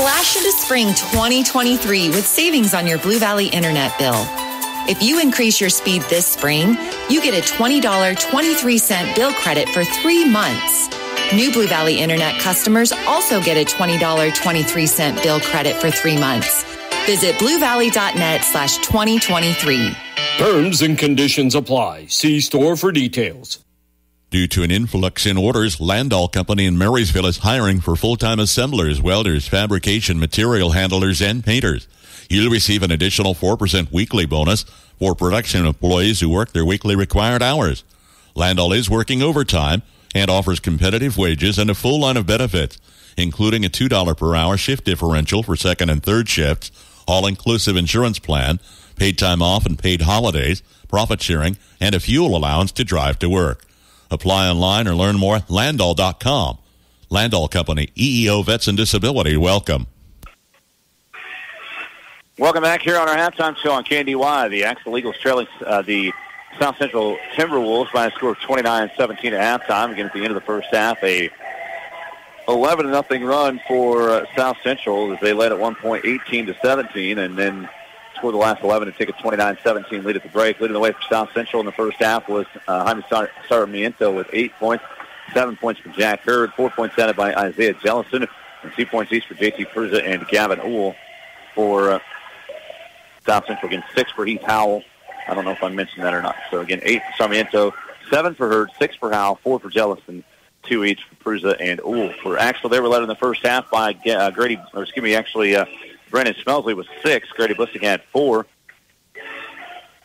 Splash into spring 2023 with savings on your Blue Valley internet bill. If you increase your speed this spring, you get a $20 23 cent bill credit for three months. New Blue Valley Internet customers also get a $20 23 cent bill credit for three months. Visit bluevalley.net slash 2023. Terms and conditions apply. See store for details. Due to an influx in orders, Landoll Company in Marysville is hiring for full-time assemblers, welders, fabrication, material handlers, and painters. You'll receive an additional 4% weekly bonus for production employees who work their weekly required hours. Landoll is working overtime and offers competitive wages and a full line of benefits, including a $2 per hour shift differential for second and third shifts, all-inclusive insurance plan, paid time off and paid holidays, profit sharing, and a fuel allowance to drive to work. Apply online or learn more at Landoll.com. Landoll Company, EEO Vets and Disability, welcome. Welcome back here on our halftime show on KNDY. The Axtell Eagles trailing uh, the South Central Timberwolves by a score of 29-17 at halftime. Again, at the end of the first half, a 11 nothing run for uh, South Central as they led at one point 18 to 17, and then scored the last 11 to take a 29-17 lead at the break. Leading the way for South Central in the first half was uh, Jaime Sarmiento with eight points, seven points for Jack Hurd, four points added by Isaiah Jellison, and two points each for J.T. Prusa and Gavin Uhl for uh, South Central again, six for Heath Howell. I don't know if I mentioned that or not. So again, eight for Sarmiento, seven for Hurd, six for Howell, four for Jellison, two each for Prusa and Uhl. For Axtell, they were led in the first half by uh, Grady, or excuse me, actually, uh, Brennan Smelsley was six. Grady Bussing had four.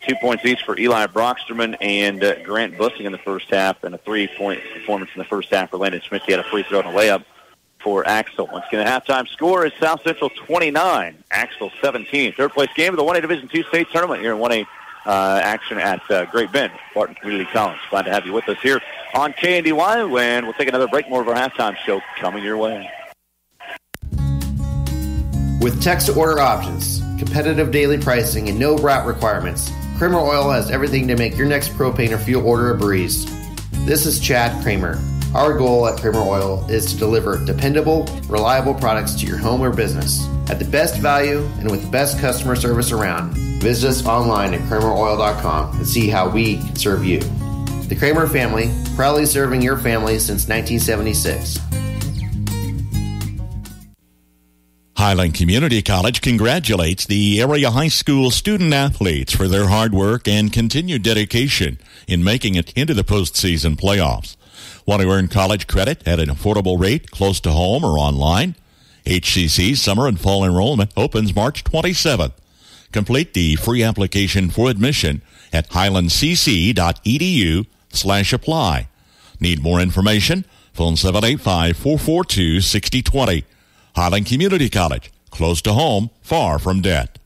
Two points each for Eli Broxterman and uh, Grant Bussing in the first half, and a three-point performance in the first half for Landon Smith. He had a free throw and a layup for Axtell. Once again, the halftime score is South Central 29, Axtell 17. Third place game of the 1A Division II state tournament here in 1A uh, action at uh, Great Bend, Barton Community College. Glad to have you with us here on KNDY, and we'll take another break. More of our halftime show coming your way. With text order options, competitive daily pricing, and no route requirements, Kramer Oil has everything to make your next propane or fuel order a breeze. This is Chad Kramer. Our goal at Kramer Oil is to deliver dependable, reliable products to your home or business at the best value and with the best customer service around. Visit us online at krameroil.com and see how we can serve you. The Kramer family, proudly serving your family since 1976. Highland Community College congratulates the area high school student athletes for their hard work and continued dedication in making it into the postseason playoffs. Want to earn college credit at an affordable rate close to home or online? HCC summer and fall enrollment opens March 27th. Complete the free application for admission at highlandcc.edu slash apply. Need more information? Phone 785-442-6020. Highland Community College, close to home, far from debt.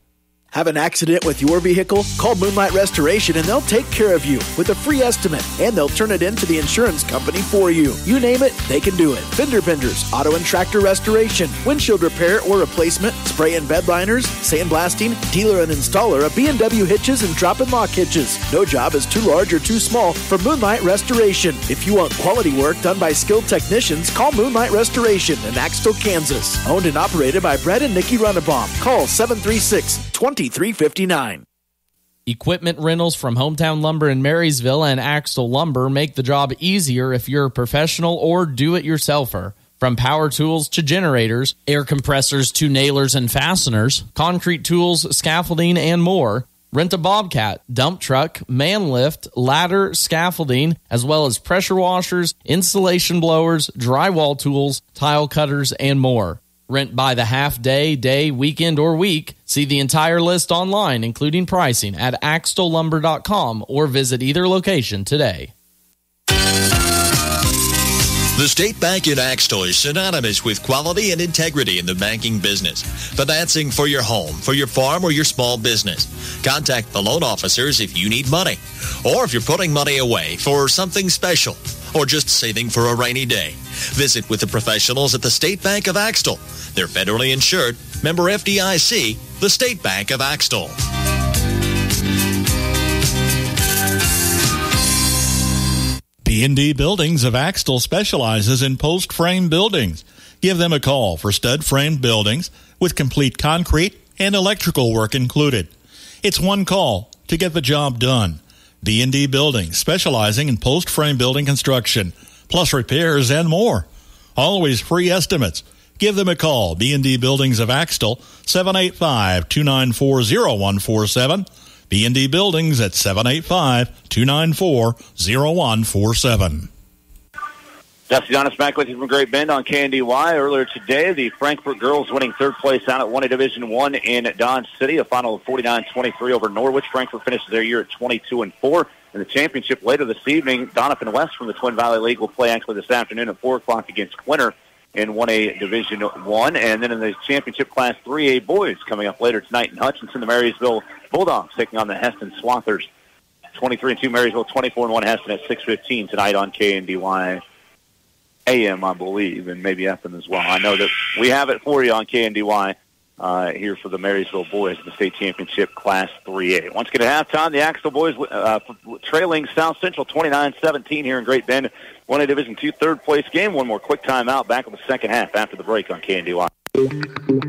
Have an accident with your vehicle? Call Moonlight Restoration and they'll take care of you with a free estimate and they'll turn it in to the insurance company for you. You name it, they can do it. Fender benders, auto and tractor restoration, windshield repair or replacement, spray and bed liners, sandblasting, dealer and installer of B&W hitches and drop and lock hitches. No job is too large or too small for Moonlight Restoration. If you want quality work done by skilled technicians, call Moonlight Restoration in Axtell, Kansas. Owned and operated by Brett and Nikki Runnebaum. Call 736 2359. Equipment rentals from Hometown Lumber in Marysville and Axtell Lumber make the job easier if you're a professional or do it yourselfer. From power tools to generators, air compressors to nailers and fasteners, concrete tools, scaffolding, and more. Rent a Bobcat, dump truck, man lift, ladder, scaffolding, as well as pressure washers, insulation blowers, drywall tools, tile cutters, and more. Rent by the half day, day, weekend, or week. See the entire list online, including pricing, at axtelllumber.com or visit either location today. The State Bank in Axtell is synonymous with quality and integrity in the banking business. Financing for your home, for your farm, or your small business. Contact the loan officers if you need money, or if you're putting money away for something special, or just saving for a rainy day. Visit with the professionals at the State Bank of Axtell. They're federally insured, member FDIC, the State Bank of Axtell. B&D Buildings of Axtell specializes in post frame buildings. Give them a call for stud frame buildings with complete concrete and electrical work included. It's one call to get the job done. B&D Buildings specializing in post frame building construction, plus repairs and more. Always free estimates. Give them a call. B&D Buildings of Axtell 785-294-0147 B&D Buildings at 785-294-0147. Dusty Donis back with you from Great Bend on KNDY. Earlier today, the Frankfort girls winning third place out at 1A Division 1 in Dodge City, a final of 49-23 over Norwich. Frankfort finishes their year at 22 and 4. In the championship later this evening, Doniphan West from the Twin Valley League will play actually this afternoon at 4 o'clock against Quinter in 1A Division 1. And then in the championship class 3A boys coming up later tonight in Hutchinson, the Marysville Bulldogs taking on the Hesston Swathers. 23 and 2 Marysville, 24 and 1 Hesston at 6:15 tonight on KNDY AM, I believe, and maybe FM as well. I know that we have it for you on KNDY uh, here for the Marysville boys in the state championship class 3A. Once again at halftime, the Axtell boys uh, trailing South Central 29-17 here in Great Bend. 1A Division 2 third place game. One more quick timeout back in the second half after the break on KNDY.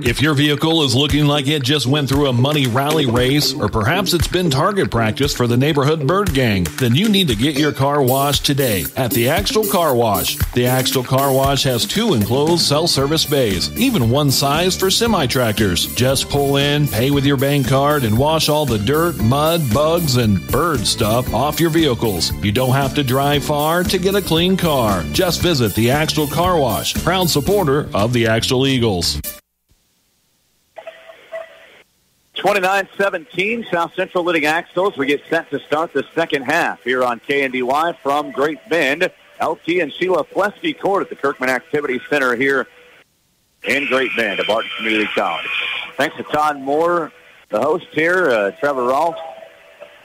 If your vehicle is looking like it just went through a money rally race, or perhaps it's been target practice for the neighborhood bird gang, then you need to get your car washed today at the Axtell Car Wash. The Axtell Car Wash has two enclosed self-service bays, even one size for semi-tractors. Just pull in, pay with your bank card, and wash all the dirt, mud, bugs, and bird stuff off your vehicles. You don't have to drive far to get a clean car. Just visit the Axtell Car Wash, proud supporter of the Axtell Eagles. 29-17, South Central leading Axtell as we get set to start the second half here on KNDY from Great Bend. LT and Sheila Plesky Court at the Kirkman Activity Center here in Great Bend at Barton Community College. Thanks to Todd Moore, the host here, uh, Trevor Rolfe.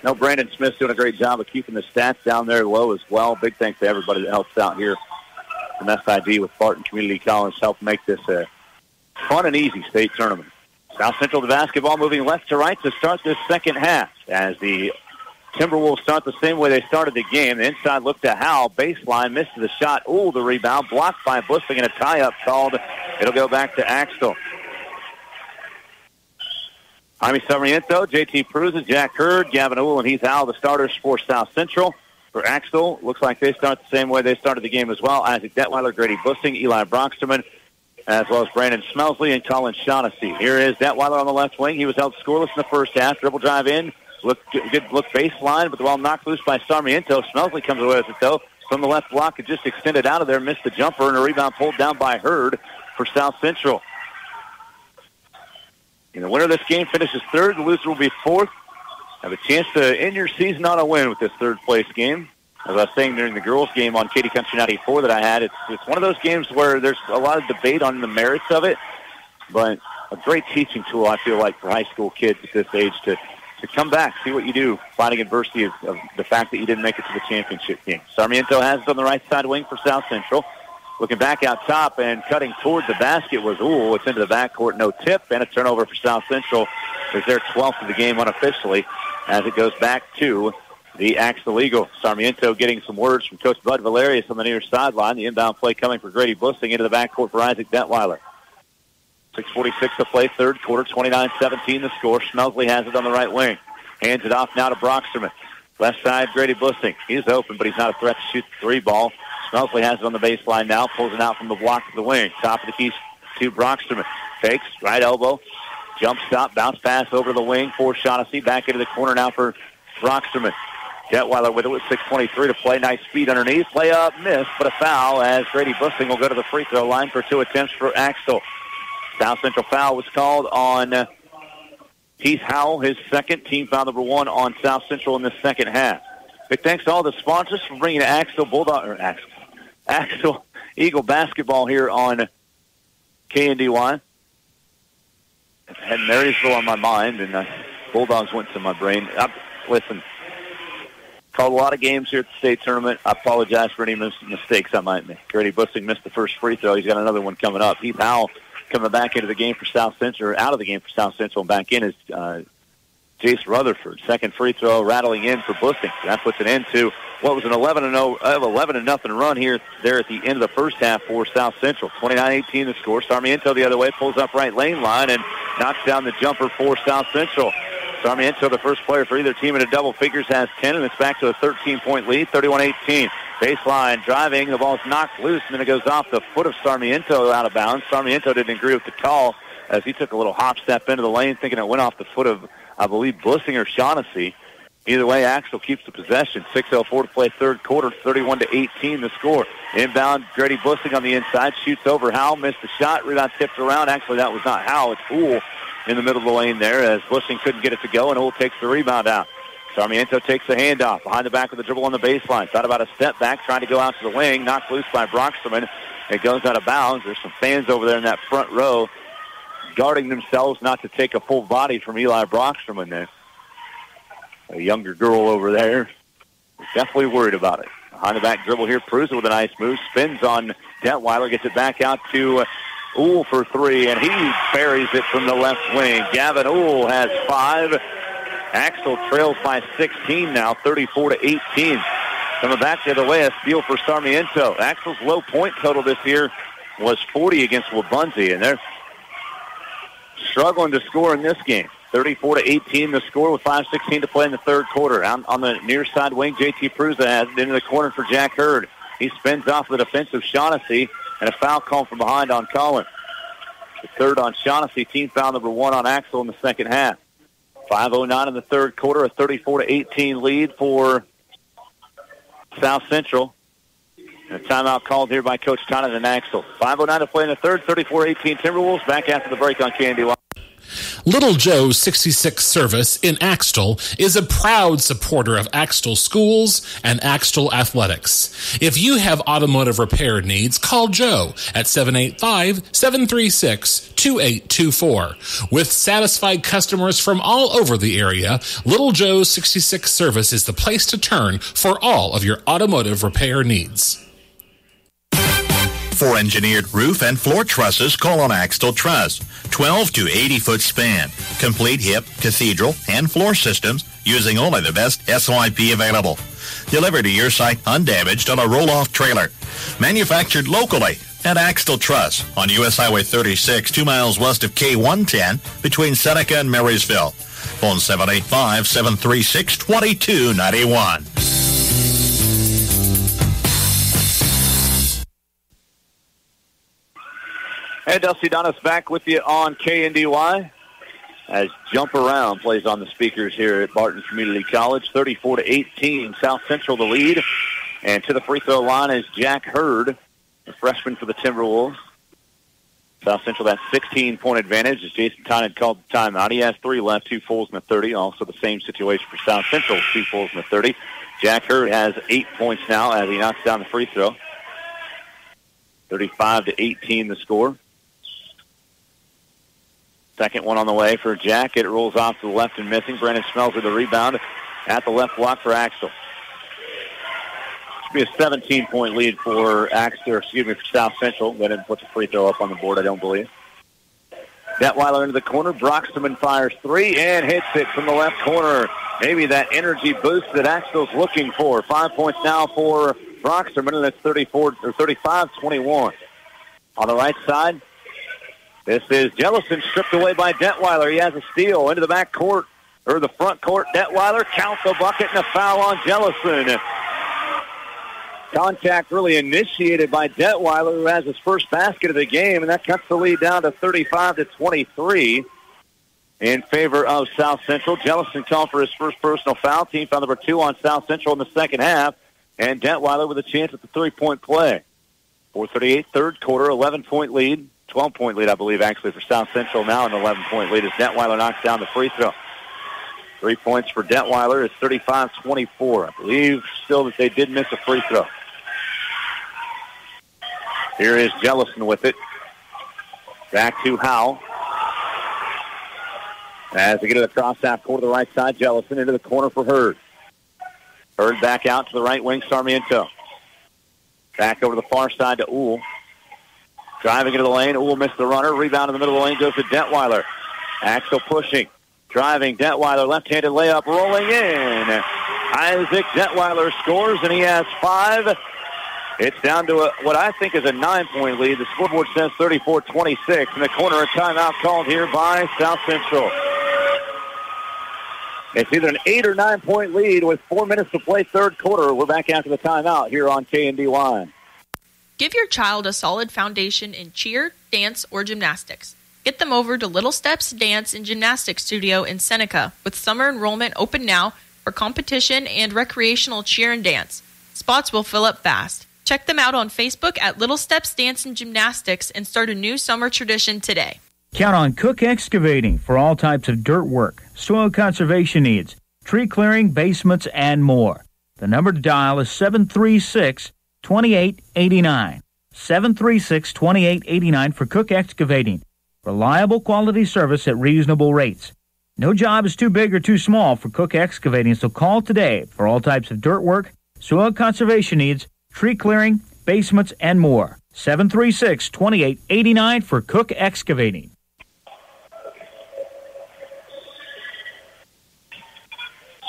No, Brandon Smith's doing a great job of keeping the stats down there low as well. Big thanks to everybody that helps out here from SID with Barton Community College help make this a fun and easy state tournament. South Central the basketball moving left to right to start this second half as the Timberwolves start the same way they started the game. The inside look to Howell. Baseline misses the shot. Ooh, the rebound blocked by Bussing and a tie-up called. It'll go back to Axtell. Jaime Sarmiento, JT Prusa, Jack Hurd, Gavin Uhl, and Heath Howell, the starters for South Central. For Axtell, looks like they start the same way they started the game as well. Isaac Detweiler, Grady Bussing, Eli Broxterman, as well as Brandon Smelsley and Colin Shaughnessy. Here is Detweiler on the left wing. He was held scoreless in the first half. Dribble drive in. Look, good look baseline, but the ball knocked loose by Sarmiento. Smelsley comes away with it, though. From the left block, it just extended out of there, missed the jumper, and a rebound pulled down by Hurd for South Central. And the winner of this game finishes third. The loser will be fourth. Have a chance to end your season on a win with this third place game as I was saying during the girls' game on Katy Country 94 that I had, it's it's one of those games where there's a lot of debate on the merits of it, but a great teaching tool, I feel like, for high school kids at this age to, to come back, see what you do, fighting adversity of, of the fact that you didn't make it to the championship game. Sarmiento has it on the right side wing for South Central. Looking back out top and cutting toward the basket was Ooh. It's into the backcourt, no tip, and a turnover for South Central. It's their 12th of the game unofficially as it goes back to the Axtell Eagle. Sarmiento getting some words from Coach Bud Valerius on the near sideline. The inbound play coming for Grady Bussing into the backcourt for Isaac Detweiler. 6.46 to play, third quarter, 29-17 the score. Smelsley has it on the right wing. Hands it off now to Broxterman. Left side, Grady Bussing. He's open, but he's not a threat to shoot the three ball. Smelsley has it on the baseline now, pulls it out from the block to the wing. Top of the key to Broxterman. Fakes, right elbow, jump stop, bounce pass over to the wing for Shaughnessy. Back into the corner now for Broxterman. Detweiler with it with 6.23 to play. Nice speed underneath. Play up, miss, but a foul as Grady Bussing will go to the free throw line for two attempts for Axtell. South Central foul was called on Heath Howell, his second team foul number one on South Central in the second half. Big thanks to all the sponsors for bringing Axtell Bulldog or Axtell, Axtell Eagle basketball here on KNDY. I had Marysville on my mind, and uh, Bulldogs went to my brain. I, listen, called a lot of games here at the state tournament. I apologize for any mis- mistakes I might make. Grady Bussing missed the first free throw. He's got another one coming up. Heath Howell coming back into the game for South Central, out of the game for South Central, and back in is uh, Jace Rutherford. Second free throw rattling in for Bussing. That puts an end to what was an 11 and 0, uh, 11 and nothing run here there at the end of the first half for South Central. 29-18 the score. Sarmiento the other way pulls up right lane line and knocks down the jumper for South Central. Sarmiento, the first player for either team in a double figures, has 10, and it's back to a 13-point lead, 31-18. Baseline driving, the ball's knocked loose, and then it goes off the foot of Sarmiento out of bounds. Sarmiento didn't agree with the call as he took a little hop step into the lane, thinking it went off the foot of, I believe, Bussing or Shaughnessy. Either way, Axtell keeps the possession. 6.04 to play third quarter, 31 to 18 the score. Inbound, Grady Bussing on the inside, shoots over Howell, missed the shot, rebound tipped around. Actually, that was not Howell, it's Poole in the middle of the lane there as Bussing couldn't get it to go, and Poole takes the rebound out. Sarmiento takes the handoff behind the back of the dribble on the baseline. Thought about a step back, trying to go out to the wing, knocked loose by Broxterman. It goes out of bounds. There's some fans over there in that front row guarding themselves not to take a full body from Eli Broxterman there. A younger girl over there definitely worried about it. Behind the back dribble here, Prusa with a nice move, spins on Detweiler, gets it back out to Uhl for three, and he buries it from the left wing. Gavin Uhl has five. Axtell trails by 16 now, 34 to 18. Coming back the other way, a steal for Sarmiento. Axtell's low point total this year was 40 against Wabaunsee, and they're struggling to score in this game. 34 to 18 the score with 5.16 to play in the third quarter. On, on the near side wing, JT Prusa has it into the corner for Jack Hurd. He spins off the defensive Shaughnessy, and a foul call from behind on Collins. The third on Shaughnessy, team foul number one on Axtell in the second half. 5.09 in the third quarter, a 34 to 18 lead for South Central. And a timeout called here by Coach Tonnen and Axtell. 5.09 to play in the third, 34-18 Timberwolves. Back after the break on KNDY. Little Joe's 66 service in Axtell is a proud supporter of Axtell schools and Axtell athletics. If you have automotive repair needs, call Joe at 785-736-2824. With satisfied customers from all over the area, Little Joe's 66 service is the place to turn for all of your automotive repair needs. For engineered roof and floor trusses, call on Axtell Truss. 12 to 80 foot span. Complete hip, cathedral, and floor systems using only the best SYP available. Delivered to your site undamaged on a roll-off trailer. Manufactured locally at Axtell Truss on US Highway 36, two miles west of K110 between Seneca and Marysville. Phone 785-736-2291. And Dusty Donis back with you on KNDY as Jump Around plays on the speakers here at Barton Community College. 34 to 18, South Central the lead. And to the free throw line is Jack Hurd, the freshman for the Timberwolves. South Central that 16-point advantage as Jason Tyne had called the timeout. He has three left, two fulls and a 30. Also the same situation for South Central, two fulls and a 30. Jack Hurd has eight points now as he knocks down the free throw. 35 to 18 the score. Second one on the way for Jack. It rolls off to the left and missing. Brandon Smells with the rebound at the left block for Axtell. Should Be a 17-point lead for Axtell, excuse me, for South Central. They didn't put the free throw up on the board, I don't believe. Detweiler into the corner. Broxterman fires three and hits it from the left corner. Maybe that energy boost that Axtell's looking for. Five points now for Broxterman, and it's 34 or 35-21. On the right side, this is Jellison stripped away by Detweiler. He has a steal into the back court or the front court. Detweiler counts the bucket and a foul on Jellison. Contact really initiated by Detweiler, who has his first basket of the game, and that cuts the lead down to 35 to 23 in favor of South Central. Jellison called for his first personal foul. Team foul number two on South Central in the second half, and Detweiler with a chance at the three-point play. 438 third quarter, 11-point lead, 12-point lead, I believe, actually, for South Central now, an 11-point lead as Detweiler knocks down the free throw. Three points for Detweiler is 35-24. I believe still that they did miss a free throw. Here is Jellison with it. Back to Howell. As they get to the cross half court to the right side, Jellison into the corner for Hurd. Hurd back out to the right wing, Sarmiento. Back over the far side to Uhl. Driving into the lane. Uhl missed the runner. Rebound in the middle of the lane goes to Detweiler. Axtell pushing. Driving. Detweiler left-handed layup rolling in. Isaac Detweiler scores, and he has five. It's down to a, what I think is a nine-point lead. The scoreboard says 34-26. In the corner, a timeout called here by South Central. It's either an eight or nine-point lead with four minutes to play third quarter. We're back after the timeout here on KNDY. Give your child a solid foundation in cheer, dance, or gymnastics. Get them over to Little Steps Dance and Gymnastics Studio in Seneca with summer enrollment open now for competition and recreational cheer and dance. Spots will fill up fast. Check them out on Facebook at Little Steps Dance and Gymnastics and start a new summer tradition today. Count on Cook Excavating for all types of dirt work, soil conservation needs, tree clearing, basements, and more. The number to dial is 736 2889. 736 2889 for Cook Excavating. Reliable quality service at reasonable rates. No job is too big or too small for Cook Excavating, so call today for all types of dirt work, soil conservation needs, tree clearing, basements, and more. 736 2889 for Cook Excavating.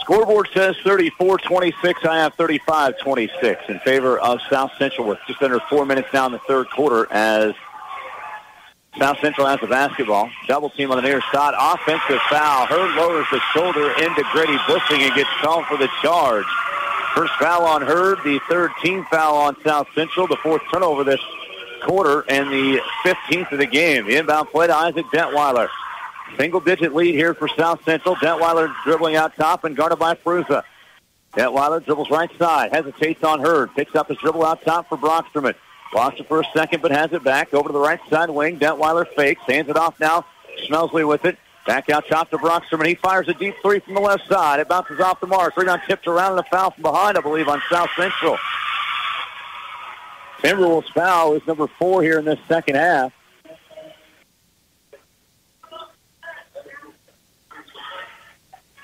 Scoreboard says 34-26. I have 35-26 in favor of South Central with just under four minutes now in the third quarter as South Central has the basketball. Double team on the near side. Offensive foul. Hurd lowers the shoulder into Grady Bussing and gets called for the charge. First foul on Hurd, the third team foul on South Central, the fourth turnover this quarter, and the 15th of the game. The inbound play to Isaac Detweiler. Single-digit lead here for South Central. Detweiler dribbling out top and guarded by Prusa. Detweiler dribbles right side, hesitates on Hurd, picks up his dribble out top for Broxterman. Lost it for a second, but has it back over to the right side wing. Detweiler fakes, hands it off now. Smelsley with it. Back out top to Broxterman. He fires a deep three from the left side. It bounces off the mark. Rebound tipped around and a foul from behind, I believe, on South Central. Timberwolves foul is number four here in this second half.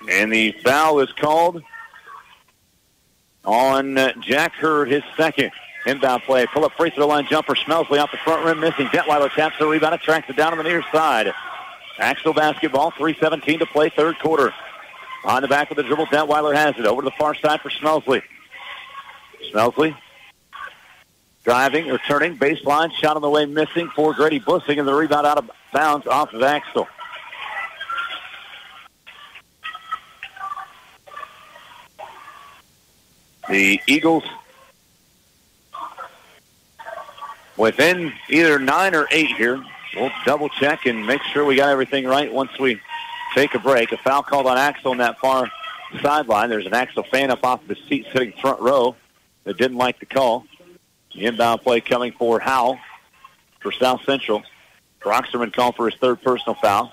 And the foul is called on Jack Hurd, his second. Inbound play. Pull up free throw line jumper. Smelsley off the front rim missing. Detweiler taps the rebound. Tracks it down on the near side. Axtell basketball. 3.17 to play third quarter. On the back of the dribble, Detweiler has it. Over to the far side for Smelsley. Smelsley driving or turning. Baseline. Shot on the way missing for Grady Bussing. And the rebound out of bounds off of Axtell. The Eagles within either nine or eight here. We'll double check and make sure we got everything right once we take a break. A foul called on Axtell on that far sideline. There's an Axtell fan up off the seat sitting front row that didn't like the call. The inbound play coming for Howell for South Central. Broxterman called for his third personal foul.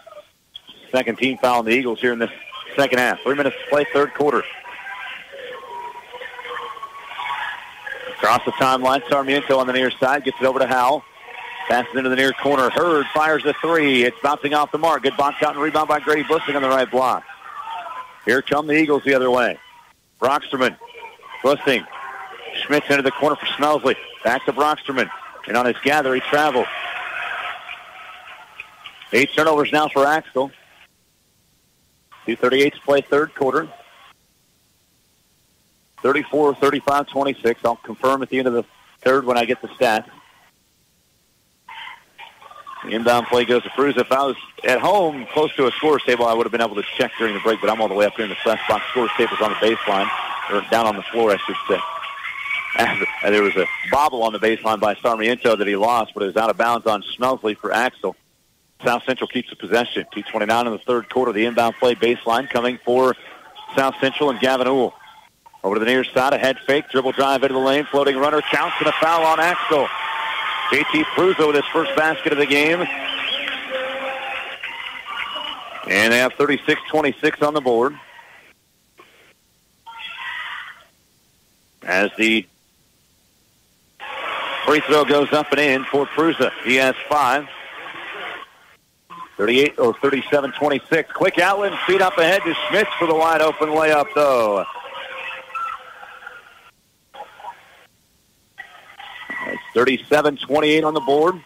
Second team foul on the Eagles here in this second half. Three minutes to play, third quarter. Across the timeline, Sarmiento on the near side gets it over to Howell. Passes into the near corner. Hurd fires the three. It's bouncing off the mark. Good box out and rebound by Grady Bussing on the right block. Here come the Eagles the other way. Broxterman. Bussing. Schmitz into the corner for Smelsley. Back to Broxterman. And on his gather, he traveled. Eight turnovers now for Axtell. 238 to play third quarter. 34, 35, 26. I'll confirm at the end of the third when I get the stats. The inbound play goes to Cruz. If I was at home close to a scorer's table, I would have been able to check during the break, but I'm all the way up here in the press box. Scorer's table's on the baseline, or down on the floor, I should say. And there was a bobble on the baseline by Sarmiento that he lost, but it was out of bounds on Smelsley for Axtell. South Central keeps the possession. 2.29 in the third quarter. The inbound play baseline coming for South Central and Gavin Uhl. Over to the near side, a head fake, dribble drive into the lane, floating runner, counts and a foul on Axtell. JT Prusa with his first basket of the game. And they have 36-26 on the board. As the free throw goes up and in for Prusa. He has five. 38 or 37-26. Quick outlet feed up ahead to Schmitz for the wide open layup though. It's 37-28 on the board.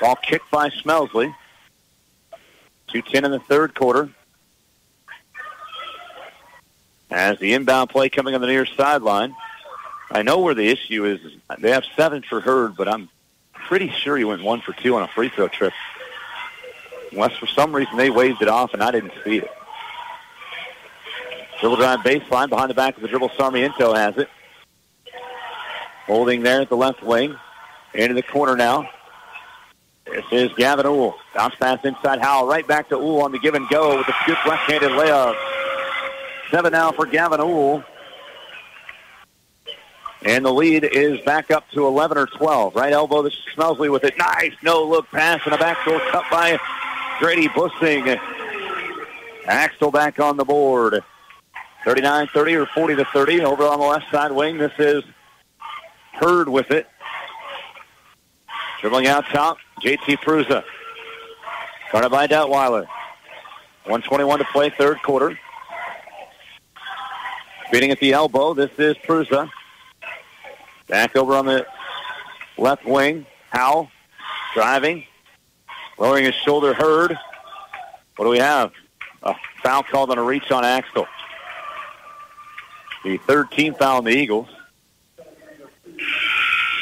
Ball kicked by Smelsley. 2-10 in the third quarter. As the inbound play coming on the near sideline. I know where the issue is. They have seven for Hurd, but I'm pretty sure he went one for two on a free throw trip. Unless for some reason they waved it off and I didn't see it. Dribble drive baseline behind the back of the dribble. Sarmiento has it. Holding there at the left wing. Into the corner now. This is Gavin Uhl. Bounce pass inside Howell. Right back to Uhl on the give and go with a scoop left-handed layup. Seven now for Gavin Uhl. And the lead is back up to 11 or 12. Right elbow, this is Smelsley with it. Nice no-look pass and a backdoor cut by Grady Bussing. Axtell back on the board. 39-30 or 40 to 30 over on the left side wing. This is Hurd with it. Dribbling out top, JT Prusa. Guarded by Detweiler. 121 to play, third quarter. Beating at the elbow, this is Prusa. Back over on the left wing. Howell driving. Lowering his shoulder, Hurd. What do we have? A foul called on a reach on Axtell. The third team foul on the Eagles.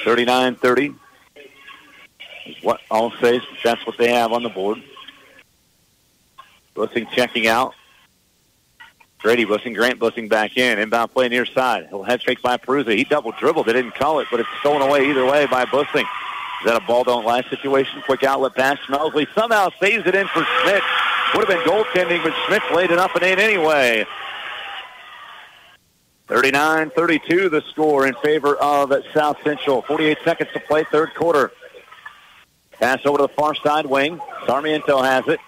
39-30 is what I'll say. That's what they have on the board. Bussing checking out. Grady Bussing, Grant Bussing back in. Inbound play near side. He'll head fake by Prusa. He double dribbled. They didn't call it, but it's stolen away either way by Bussing. Is that a ball don't lie situation? Quick outlet pass. Smelsley somehow saves it in for Schmitz. Would have been goaltending, but Schmitz laid it up and in anyway. 39-32 the score in favor of South Central. 48 seconds to play, third quarter. Pass over to the far side wing. Sarmiento has it.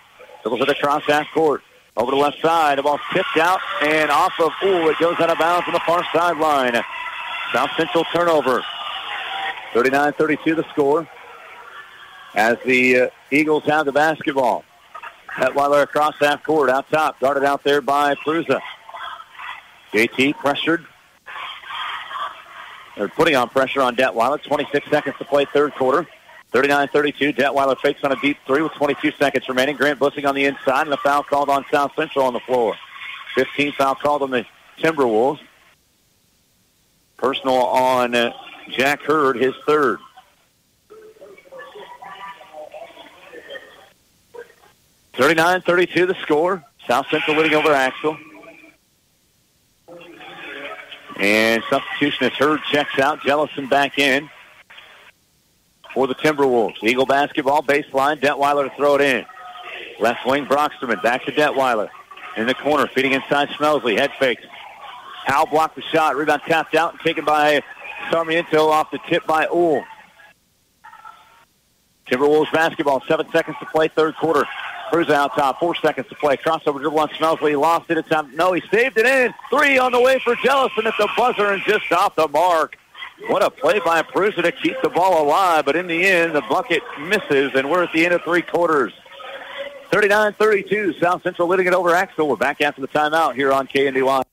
Dribbles it across half court. Over to the left side. The ball tipped out and off of, ooh, it goes out of bounds on the far sideline. South Central turnover. 39-32 the score. As the uh, Eagles have the basketball. Detweiler across half court, out top. Guarded out there by Prusa. JT pressured. They're putting on pressure on Detweiler. 26 seconds to play third quarter. 39-32. Detweiler fakes on a deep three with 22 seconds remaining. Grant Bussing on the inside and a foul called on South Central on the floor. 15 foul called on the Timberwolves. Personal on uh, Jack Hurd, his third. Thirty-nine, thirty-two, the score. South Central leading over Axtell. And substitution is Hurd checks out. Jellison back in for the Timberwolves. Eagle basketball, baseline. Detweiler to throw it in. Left wing, Broxterman. Back to Detweiler. In the corner, feeding inside Smelsley. Head fakes. Howell blocked the shot. Rebound tapped out and taken by Sarmiento off the tip by Uhl. Timberwolves basketball. Seven seconds to play, third quarter. Cruz out top. Four seconds to play. Crossover dribble on Smelsley. Lost it. It's out. No, he saved it in. Three on the way for Jellison at the buzzer and just off the mark. What a play by Prusa to keep the ball alive, but in the end, the bucket misses, and we're at the end of three quarters. 39-32, South Central leading it over Axtell. We're back after the timeout here on KNDY.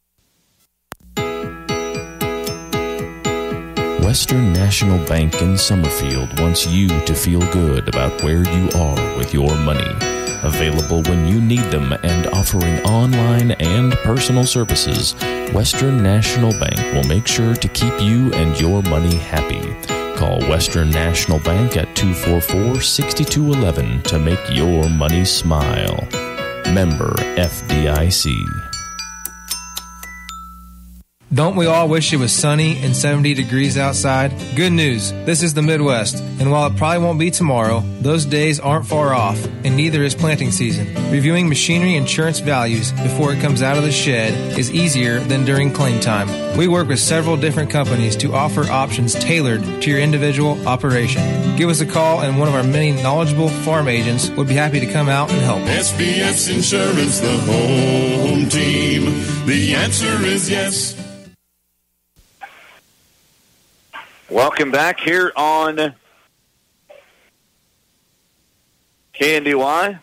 Western National Bank in Summerfield wants you to feel good about where you are with your money. Available when you need them and offering online and personal services, Western National Bank will make sure to keep you and your money happy. Call Western National Bank at 244 6211 to make your money smile. Member FDIC. Don't we all wish it was sunny and 70 degrees outside? Good news, this is the Midwest, and while it probably won't be tomorrow, those days aren't far off, and neither is planting season. Reviewing machinery insurance values before it comes out of the shed is easier than during claim time. We work with several different companies to offer options tailored to your individual operation. Give us a call, and one of our many knowledgeable farm agents would be happy to come out and help. SBS Insurance, the home team. The answer is yes. Welcome back here on KNDY.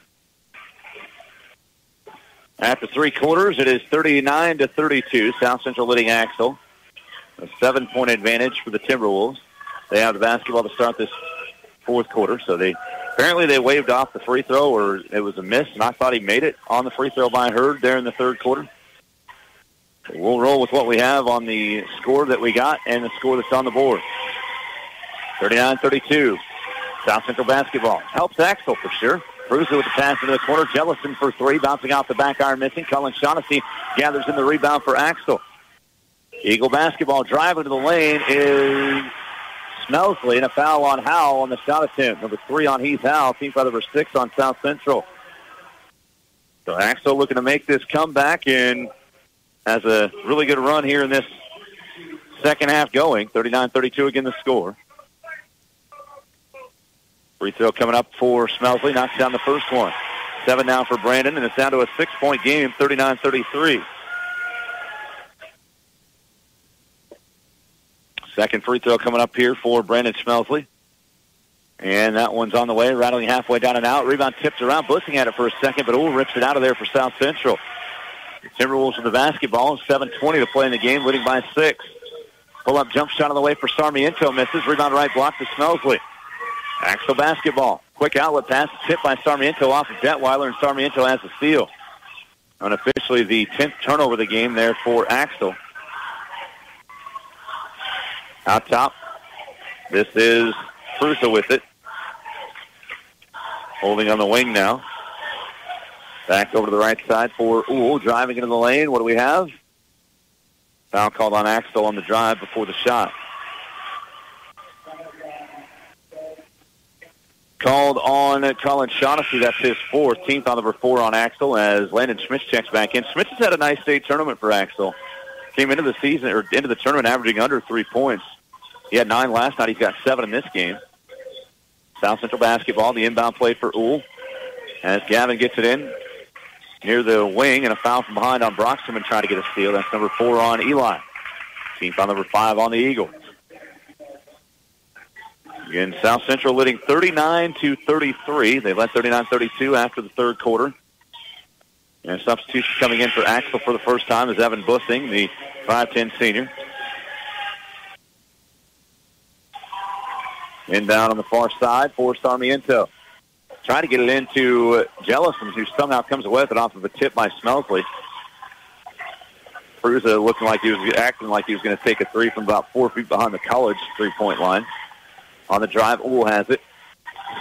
After three quarters, it is 39 to 32. South Central leading Axtell. A seven-point advantage for the Timberwolves. They have the basketball to start this fourth quarter, so they apparently they waved off the free throw, or it was a miss, and I thought he made it on the free throw by Hurd there in the third quarter. We'll roll with what we have on the score that we got and the score that's on the board. 39-32. South Central basketball. Helps Axtell for sure. Bruiser with the pass into the corner. Jellison for three. Bouncing off the back iron missing. Cullen Shaughnessy gathers in the rebound for Axtell. Eagle basketball driving to the lane is Smelsley and a foul on Howell on the shot attempt. Number three on Heath Howell. Team foul number six on South Central. So Axtell looking to make this comeback and has a really good run here in this second half going. 39-32 again the score. Free throw coming up for Smelsley. Knocks down the first one. Seven down for Brandon, and it's down to a six-point game, 39-33. Second free throw coming up here for Brandon Smelsley. And that one's on the way, rattling halfway down and out. Rebound tipped around. Bussing at it for a second, but Uhl rips it out of there for South Central. Timberwolves with the basketball. 7.20 to play in the game, leading by six. Pull up jump shot on the way for Sarmiento. Misses. Rebound right block to Smelsley. Axtell basketball. Quick outlet pass. Tipped by Sarmiento off of Detweiler, and Sarmiento has the steal. Unofficially the 10th turnover of the game there for Axtell. Out top. This is Prusa with it. Holding on the wing now. Back over to the right side for Uhl, driving into the lane. What do we have? Foul called on Axtell on the drive before the shot. Called on Colin Shaughnessy. That's his fourth. Team foul number four on Axtell as Landon Schmitz checks back in. Schmitz has had a nice state tournament for Axtell. Came into the season or into the tournament averaging under three points. He had nine last night. He's got seven in this game. South Central basketball. The inbound play for Uhl. As Gavin gets it in near the wing and a foul from behind on Broxterman trying to get a steal. That's number four on Eli. Team foul number five on the Eagles. Again, South Central leading 39 to 33. They led 39-32 after the third quarter. And substitution coming in for Axtell for the first time is Evan Bussing, the 5'10 senior. Inbound on the far side for Sarmiento. Trying to get it into uh, Jellison, who somehow comes away with it off of a tip by Smelsley. Prusa looking like he was acting like he was going to take a three from about four feet behind the college three-point line. On the drive, Uhl has it.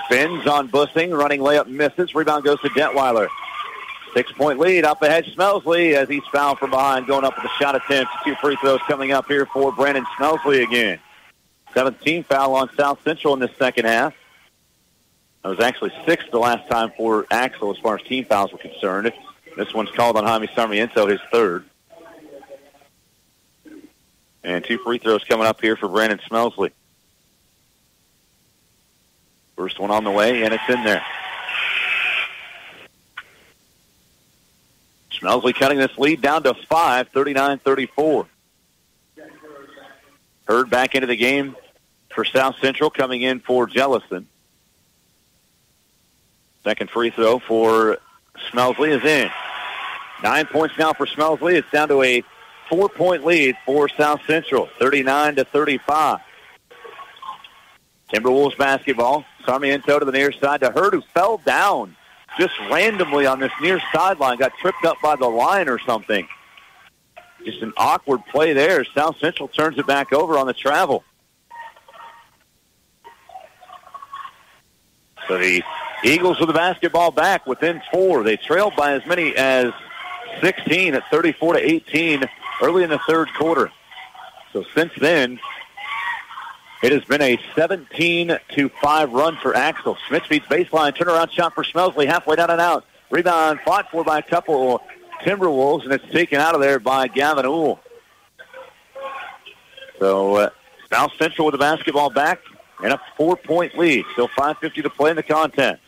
Spins on Bussing, running layup misses. Rebound goes to Detweiler. Six-point lead up ahead Smelsley as he's fouled from behind, going up with the shot attempt. Two free throws coming up here for Brandon Smelsley again. 17 foul on South Central in the second half. That was actually six the last time for Axtell as far as team fouls were concerned. This one's called on Jaime Sarmiento, his third. And two free throws coming up here for Brandon Smelsley. First one on the way, and it's in there. Smelsley cutting this lead down to five, 39-34. Hurd back into the game for South Central coming in for Jellison. Second free throw for Smelsley is in. Nine points now for Smelsley. It's down to a four-point lead for South Central, 39 to 35. Timberwolves basketball. Sarmiento to the near side to Hurd, who fell down just randomly on this near sideline, got tripped up by the line or something. Just an awkward play there. South Central turns it back over on the travel. So the Eagles with the basketball back within four. They trailed by as many as 16 at 34 to 18 early in the third quarter. So since then, it has been a 17 to 5 run for Axtell. Schmitz beats baseline, turnaround shot for Smelsley, halfway down and out. Rebound fought for by a couple Timberwolves, and it's taken out of there by Gavin Uhl. So uh, South Central with the basketball back and a four-point lead. Still 5.50 to play in the contest.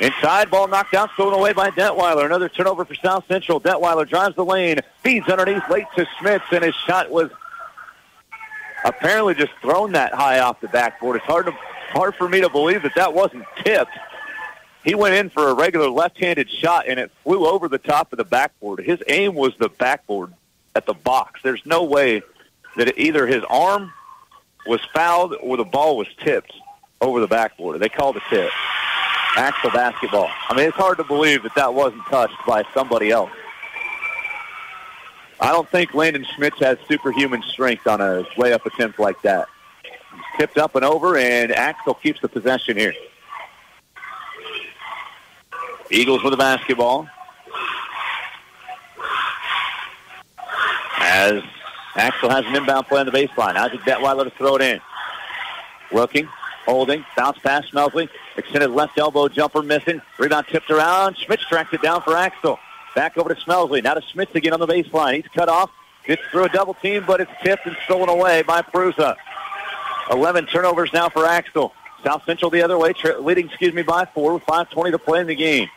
Inside, ball knocked out, thrown away by Detweiler. Another turnover for South Central. Detweiler drives the lane, feeds underneath late to Schmitz, and his shot was apparently just thrown that high off the backboard. It's hard to hard for me to believe that that wasn't tipped. He went in for a regular left-handed shot, and it flew over the top of the backboard. His aim was the backboard at the box. There's no way that either his arm was fouled or the ball was tipped over the backboard. They called a tip. Axtell basketball. I mean, it's hard to believe that that wasn't touched by somebody else. I don't think Landon Schmitz has superhuman strength on a layup attempt like that. He's tipped up and over, and Axtell keeps the possession here. Eagles with the basketball. As Axtell has an inbound play on the baseline. Isaac Detweiler to throw it in. Looking, holding, bounce pass Smelsley. Extended left elbow jumper missing. Rebound tipped around. Schmitz tracks it down for Axtell. Back over to Smelsley. Now to Schmitz again on the baseline. He's cut off. Gets through a double team, but it's tipped and stolen away by Prusa. 11 turnovers now for Axtell. South Central the other way, tra- leading, excuse me, by four with 5.20 to play in the game.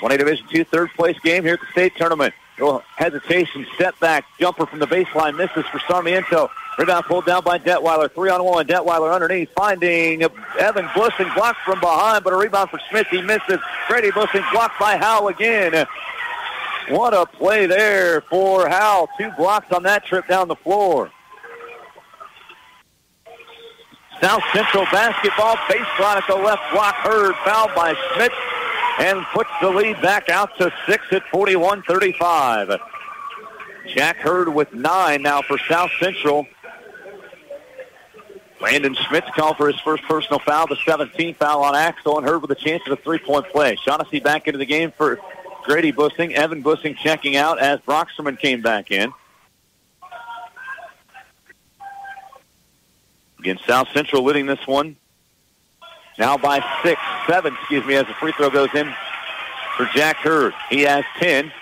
1A Division II third place game here at the state tournament. Little hesitation, step back, jumper from the baseline, misses for Sarmiento. Rebound pulled down by Detweiler. Three on one. Detweiler underneath, finding Evan Bussing blocked from behind, but a rebound for Schmitz. He misses. Grady Bussing blocked by Howell again. What a play there for Howell. Two blocks on that trip down the floor. South Central basketball baseline at the left block. Hurd fouled by Schmitz and puts the lead back out to six at 41-35. Jack Hurd with nine now for South Central. Landon Schmitz called for his first personal foul, the 17th foul on Axtell, and Hurd with a chance at a three-point play. Shaughnessy back into the game for Grady Bussing. Evan Bussing checking out as Broxterman came back in. Again, South Central leading this one. Now by six, seven, excuse me, as the free throw goes in for Jack Hurd. He has 10,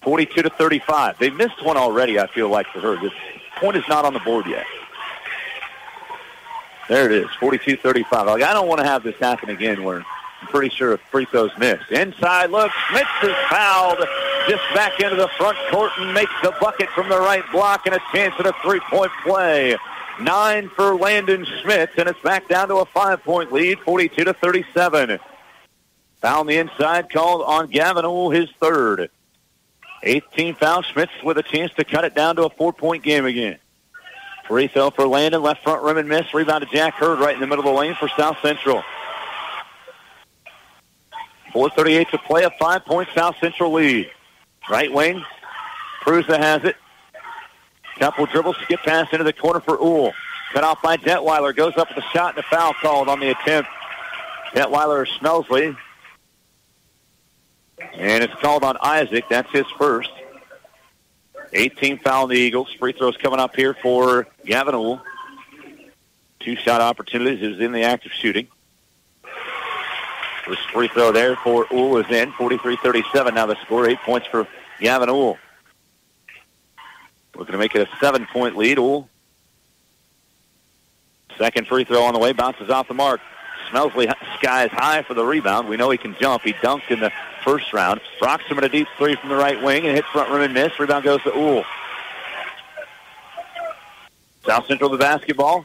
42 to 35. They've missed one already, I feel like, for Hurd. The point is not on the board yet. There it is, 42-35. Like, I don't want to have this happen again where I'm pretty sure a free throw's missed. Inside look, Schmitz is fouled. Just back into the front court and makes the bucket from the right block and a chance at a three-point play. Nine for Landon Schmitz, and it's back down to a five-point lead, 42 to 37. Foul the inside called on Gavin Uhl, his third. 18 foul. Schmitz with a chance to cut it down to a four-point game again. Free throw for Landon, left front rim and miss. Rebound to Jack Hurd right in the middle of the lane for South Central. 4.38 to play, a five-point South Central lead. Right wing, Prusa has it. Couple dribbles, skip pass into the corner for Uhl. Cut off by Detweiler. Goes up with a shot and a foul called on the attempt. Detweiler Smelsley. And it's called on Isaac. That's his first. 18 foul on the Eagles. Free throws coming up here for Gavin Uhl. Two shot opportunities. He was in the act of shooting. This free throw there for Uhl is in. 43-37 now the score. Eight points for Gavin Uhl. Looking to make it a seven-point lead. Uhl. Second free throw on the way. Bounces off the mark. Smelsley skies high for the rebound. We know he can jump. He dunked in the first round. Broxterman a deep three from the right wing and hit front rim and miss. Rebound goes to Uhl. South Central the basketball.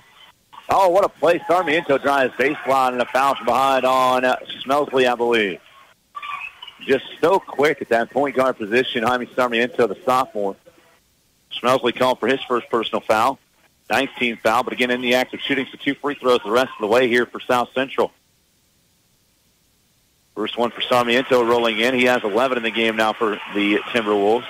Oh, what a play. Sarmiento drives baseline and a foul from behind on uh, Smelsley, I believe. Just so quick at that point guard position. Jaime Sarmiento, the sophomore. Smelsley called for his first personal foul. 19th foul, but again in the act of shooting some two free throws the rest of the way here for South Central. First one for Sarmiento rolling in. He has 11 in the game now for the Timberwolves.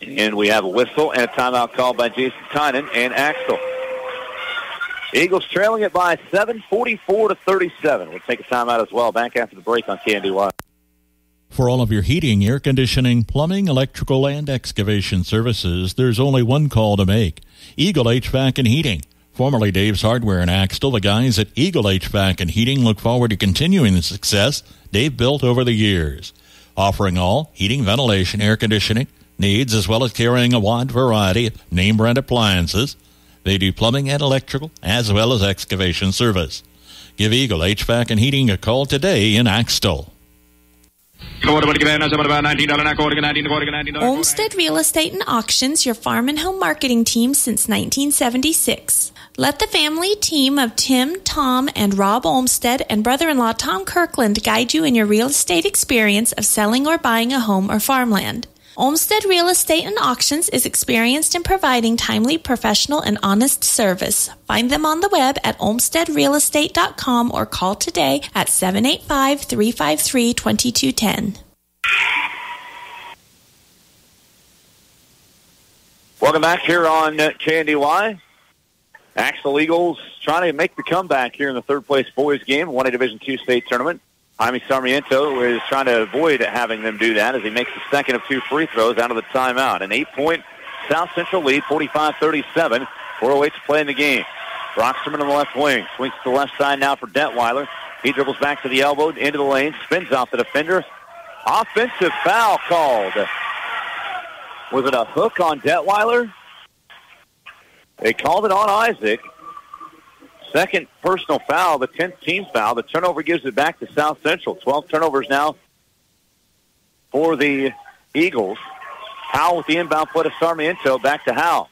And we have a whistle and a timeout called by Jason Tynan and Axtell. Eagles trailing it by 7, 44 to 37. We'll take a timeout as well. Back after the break on KNDY. For all of your heating, air conditioning, plumbing, electrical, and excavation services, there's only one call to make. Eagle HVAC and Heating. Formerly Dave's Hardware in Axtell, the guys at Eagle HVAC and Heating look forward to continuing the success they've built over the years. Offering all heating, ventilation, air conditioning needs, as well as carrying a wide variety of name brand appliances. They do plumbing and electrical, as well as excavation service. Give Eagle HVAC and Heating a call today in Axtell. Olmsted Real Estate and Auctions, your farm and home marketing team since 1976. Let the family team of Tim, Tom, and Rob Olmsted and brother in law Tom Kirkland guide you in your real estate experience of selling or buying a home or farmland. Olmsted Real Estate and Auctions is experienced in providing timely, professional, and honest service. Find them on the web at olmstedrealestate.com or call today at 785 353 2210. Welcome back here on KNDY. Axtell Eagles trying to make the comeback here in the third place boys game, 1A Division two state tournament. Jaime Sarmiento is trying to avoid having them do that as he makes the second of two free throws out of the timeout. An eight-point South Central lead, 45-37. 408 to play in the game. Broxterman on the left wing. Swings to the left side now for Detweiler. He dribbles back to the elbow, into the lane, spins off the defender. Offensive foul called. Was it a hook on Detweiler? They called it on Isaac. Second personal foul, the 10th team foul. The turnover gives it back to South Central. 12 turnovers now for the Eagles. Howell with the inbound play to Sarmiento. Back to Howell.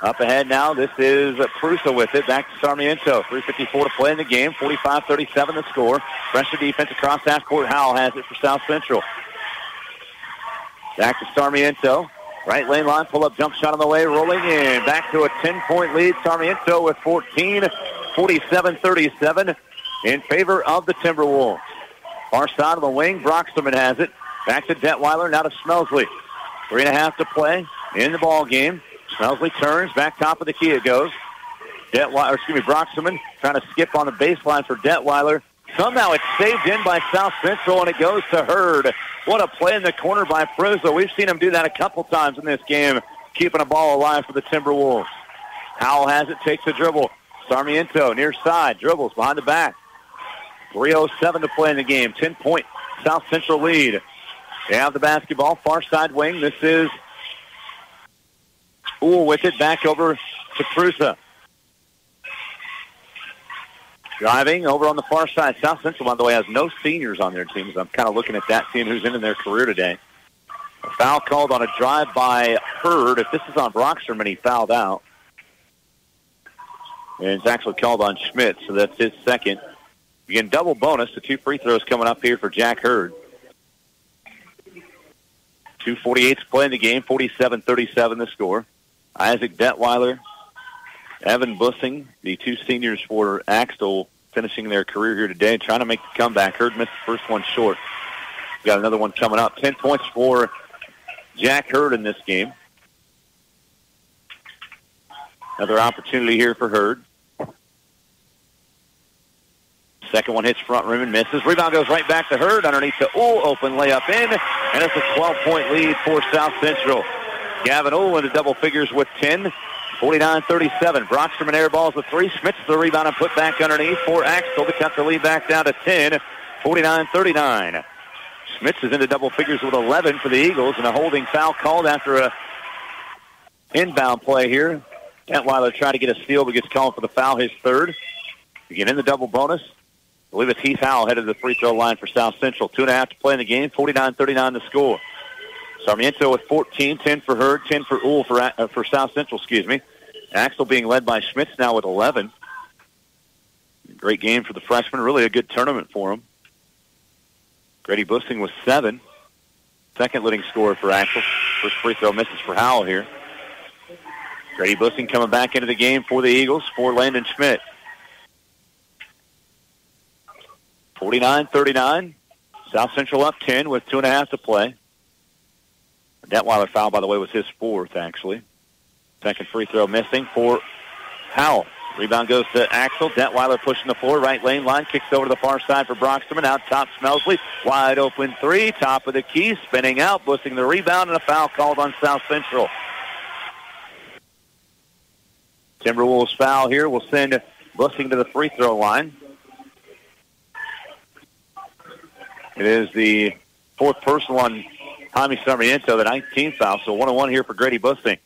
Up ahead now, this is Prusa with it. Back to Sarmiento. 3.54 to play in the game. 45-37 the score. Pressure defense across half court. Howell has it for South Central. Back to Sarmiento. Right lane line, pull up jump shot on the way, rolling in. Back to a 10-point lead. Sarmiento with 14. 47-37 in favor of the Timberwolves. Far side of the wing, Broxterman has it. Back to Detweiler, now to Smelsley. Three and a half to play in the ball game. Smelsley turns, back top of the key it goes. Detweiler, excuse me, Broxterman trying to skip on the baseline for Detweiler. Somehow it's saved in by South Central and it goes to Hurd. What a play in the corner by Prusa. We've seen him do that a couple times in this game, keeping a ball alive for the Timberwolves. Howell has it, takes a dribble, Sarmiento near side, dribbles behind the back. 3.07 to play in the game. 10-point South Central lead. They have the basketball, far side wing. This is Uhl with it, back over to Prusa. Driving over on the far side. South Central, by the way, has no seniors on their teams. I'm kind of looking at that team who's in, in their career today. A foul called on a drive by Hurd. If this is on Broxterman, he fouled out. And it's actually called on Schmitz, so that's his second. Again, double bonus. The two free throws coming up here for Jack Hurd. 248 to play in the game, 47-37 the score. Isaac Detweiler, Evan Bussing, the two seniors for Axtell, finishing their career here today, trying to make the comeback. Hurd missed the first one short. Got another one coming up. 10 points for Jack Hurd in this game. Another opportunity here for Hurd. Second one hits front rim and misses. Rebound goes right back to Hurd underneath the Uhl open layup in, and it's a 12-point lead for South Central. Gavin Uhl into double figures with 10. 49-37. Broxterman airballs the three. Schmitz the rebound and put back underneath for Axtell to cut the lead back down to 10. 49-39. Schmitz is into double figures with 11 for the Eagles, and a holding foul called after a inbound play here. Detweiler trying to get a steal, but gets called for the foul, his third. Again, in the double bonus. I believe it's Heath Howell headed to the free throw line for South Central. Two and a half to play in the game. 49-39 the score. Sarmiento with 14, 10 for Hurd, 10 for Uhl for, uh, for South Central, excuse me. Axtell being led by Schmitz now with 11. Great game for the freshman. Really a good tournament for him. Grady Bussing with seven. Second leading scorer for Axtell. First free throw misses for Howell here. Grady Bussing coming back into the game for the Eagles for Landon Schmitz. 49-39. South Central up 10 with two and a half to play. Detweiler foul, by the way, was his fourth, actually. Second free throw missing for Howell. Rebound goes to Axtell. Detweiler pushing the floor. Right lane line. Kicks over to the far side for Broxterman. Out top Smelsley. Wide open three. Top of the key. Spinning out. Bussing the rebound. And a foul called on South Central. Timberwolves foul here will send Bussing to the free throw line. It is the fourth personal on Jaime Sarmiento, into the 19th foul. So one on one here for Grady Bussing.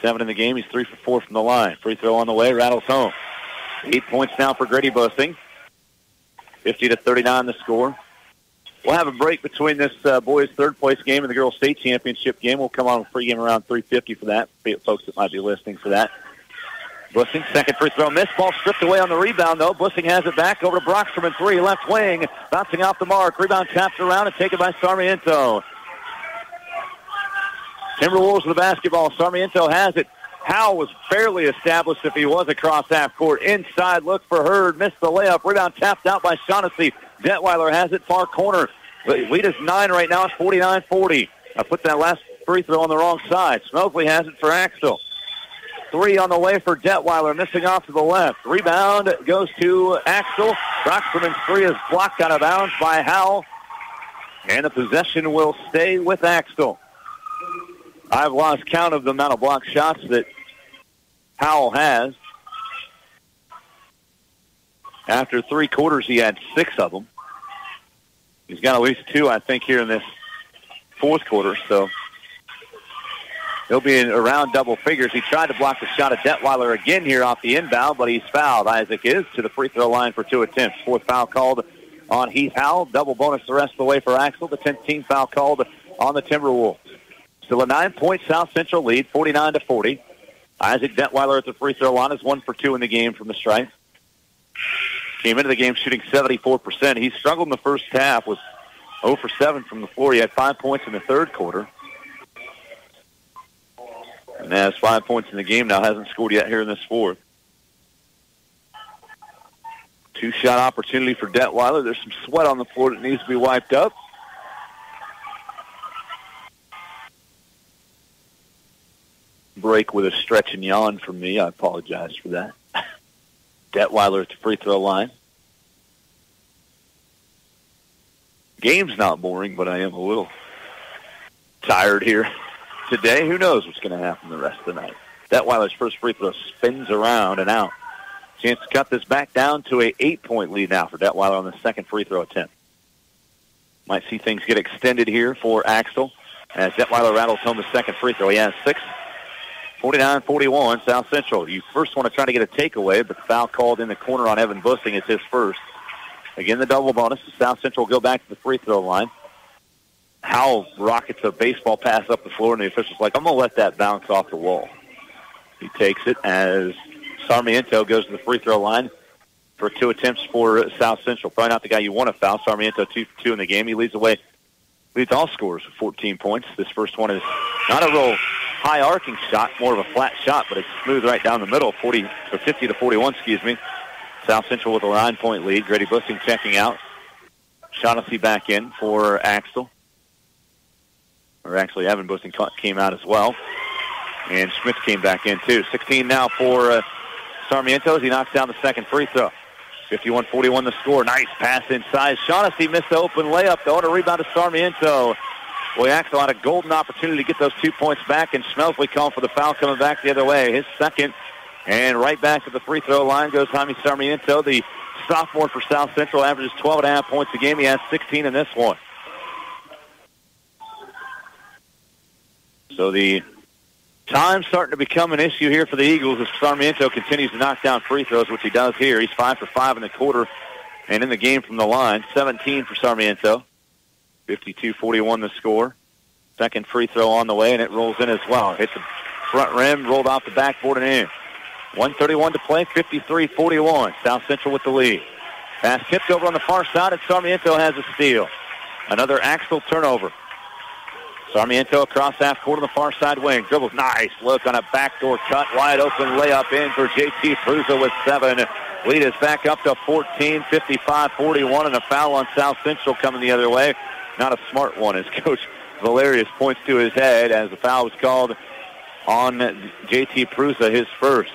Seven in the game. He's three for four from the line. Free throw on the way. Rattles home. Eight points now for Grady Bussing. 50 to 39 the score. We'll have a break between this uh, boys' third place game and the girls' state championship game. We'll come on a free game around 350 for that. Folks that might be listening for that. Bussing, second free throw missed. Ball stripped away on the rebound, though. Bussing has it back over to Broxterman three, left wing. Bouncing off the mark. Rebound tapped around and taken by Sarmiento. Timberwolves with the basketball. Sarmiento has it. Howell was fairly established if he was across half court. Inside look for Hurd. Missed the layup. Rebound tapped out by Shaughnessy. Detweiler has it far corner. Lead is nine right now. It's 49-40. I put that last free throw on the wrong side. Smelsley has it for Axtell. Three on the way for Detweiler, missing off to the left. Rebound goes to Axtell. Broxterman's three is blocked out of bounds by Howell. And the possession will stay with Axtell. I've lost count of the amount of block shots that Howell has. After three quarters, he had six of them. He's got at least two, I think, here in this fourth quarter. So he'll be in around double figures. He tried to block the shot of Detweiler again here off the inbound, but he's fouled. Isaac is to the free throw line for two attempts. Fourth foul called on Heath Howell. Double bonus the rest of the way for Axtell. The 10th team foul called on the Timberwolves. Still a nine-point South Central lead, 49 to 40. Isaac Detweiler at the free throw line is one for two in the game from the stripe. Came into the game shooting 74%. He struggled in the first half, was 0 for 7 from the floor. He had five points in the third quarter. And has five points in the game now. Hasn't scored yet here in this fourth. Two-shot opportunity for Detweiler. There's some sweat on the floor that needs to be wiped up. break with a stretch and yawn from me. I apologize for that. Detweiler at the free throw line. Game's not boring, but I am a little tired here today. Who knows what's going to happen the rest of the night. Detweiler's first free throw spins around and out. Chance to cut this back down to a eight-point lead now for Detweiler on the second free throw attempt. Might see things get extended here for Axtell as Detweiler rattles home the second free throw. He has six 49-41, South Central. You first want to try to get a takeaway, but the foul called in the corner on Evan Bussing is his first. Again, the double bonus. South Central go back to the free throw line. Howell rockets a baseball pass up the floor, and the official's like, I'm going to let that bounce off the wall. He takes it as Sarmiento goes to the free throw line for two attempts for South Central. Probably not the guy you want to foul. Sarmiento two for two in the game. He leads away, leads all scores with 14 points. This first one is not a real high arcing shot, more of a flat shot, but it's smooth right down the middle, 40 or 50 to 41, excuse me. South Central with a nine-point lead. Grady Bussing checking out. Shaughnessy back in for Axtell. Or actually, Evan Bussing came out as well. And Schmitz came back in, too. 16 now for uh, Sarmiento as he knocks down the second free throw. 51-41 the score. Nice pass inside. Shaughnessy missed the open layup, though, and rebound to Sarmiento. Boy, Axtell had a golden opportunity to get those two points back, and Smelsley called for the foul coming back the other way. His second, and right back to the free throw line goes Jaime Sarmiento, the sophomore for South Central, averages 12 and a half points a game. He has 16 in this one. So the time starting to become an issue here for the Eagles as Sarmiento continues to knock down free throws, which he does here. He's five for five in the quarter and in the game from the line, 17 for Sarmiento. 52-41 the score. Second free throw on the way, and it rolls in as well. Hit the front rim, rolled off the backboard and in. 131 to play, 53-41. South Central with the lead. Pass tipped over on the far side, and Sarmiento has a steal. Another Axtell turnover. Sarmiento across half court on the far side wing. Dribbles nice look on a backdoor cut. Wide open layup in for JT Prusa with seven. Lead is back up to 14, 55-41, and a foul on South Central coming the other way. Not a smart one as Coach Valerius points to his head as the foul was called on JT Prusa, his first.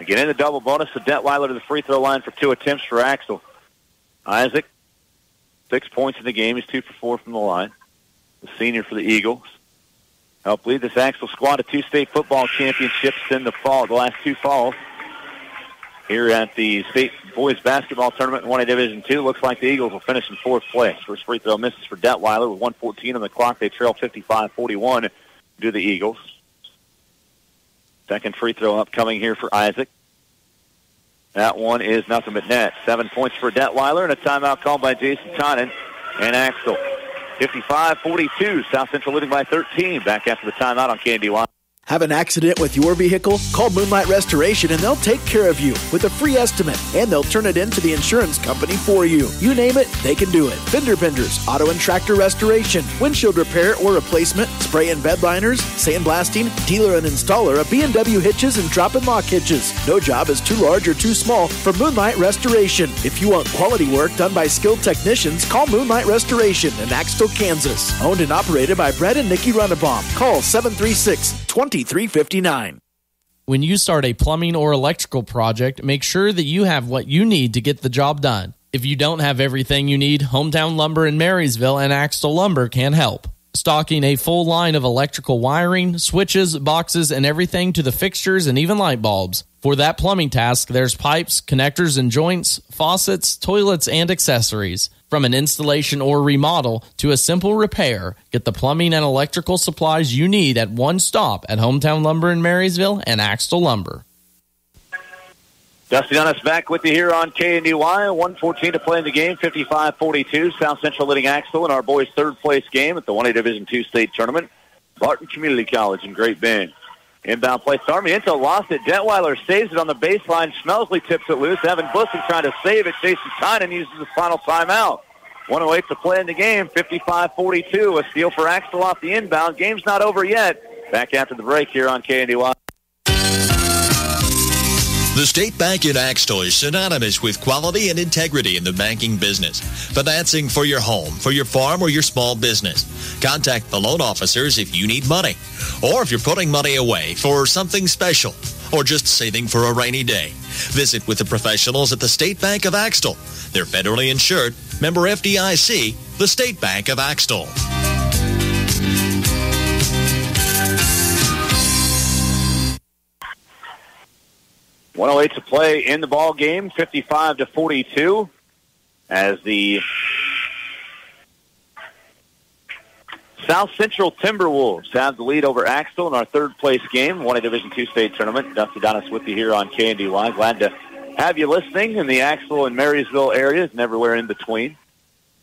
Again in the double bonus, the Detweiler to the free throw line for two attempts for Axtell. Isaac, six points in the game. He's two for four from the line. Senior for the Eagles. Helped lead this Axtell squad to two state football championships in the fall, the last two falls. Here at the state boys basketball tournament in 1A Division 2, looks like the Eagles will finish in fourth place. First free throw misses for Detweiler with 114 on the clock. They trail 55-41 to the Eagles. Second free throw upcoming here for Isaac. That one is nothing but net. Seven points for Detweiler and a timeout called by Jason Tonnen and Axtell. 55-42. South Central leading by 13. Back after the timeout on KNDY. Have an accident with your vehicle? Call Moonlight Restoration and they'll take care of you with a free estimate and they'll turn it in to the insurance company for you. You name it, they can do it. Fender benders, auto and tractor restoration, windshield repair or replacement, spray and bed liners, sandblasting, dealer and installer of B&W hitches and drop and lock hitches. No job is too large or too small for Moonlight Restoration. If you want quality work done by skilled technicians, call Moonlight Restoration in Axtell, Kansas. Owned and operated by Brett and Nikki Runnebaum. Call 736 2359. When you start a plumbing or electrical project, make sure that you have what you need to get the job done. If you don't have everything you need, Hometown Lumber in Marysville and Axtell Lumber can help. Stocking a full line of electrical wiring, switches, boxes, and everything to the fixtures and even light bulbs. For that plumbing task, there's pipes, connectors and joints, faucets, toilets, and accessories. From an installation or remodel to a simple repair, get the plumbing and electrical supplies you need at one stop at Hometown Lumber in Marysville and Axtell Lumber. Dusty Dennis back with you here on KNDY. 114 to play in the game, 55-42. South Central leading Axtell in our boys' third place game at the 1A Division II state tournament. Barton Community College in Great Bend. Inbound play. Sarmiento lost it. Detweiler saves it on the baseline. Smelsley tips it loose. Evan Bussing trying to save it. Jason Tynan uses the final timeout. 108 to play in the game. 55-42. A steal for Axtell off the inbound. Game's not over yet. Back after the break here on KNDY. The State Bank in Axtell is synonymous with quality and integrity in the banking business. Financing for your home, for your farm, or your small business. Contact the loan officers if you need money, or if you're putting money away for something special, or just saving for a rainy day. Visit with the professionals at the State Bank of Axtell. They're federally insured, member FDIC, the State Bank of Axtell. 108 to play in the ball game, 55 to 42, as the South Central Timberwolves have the lead over Axtell in our third place game, one a Division two state tournament. Dusty Dennis with you here on KNDY. Glad to have you listening in the Axtell and Marysville areas and everywhere in between.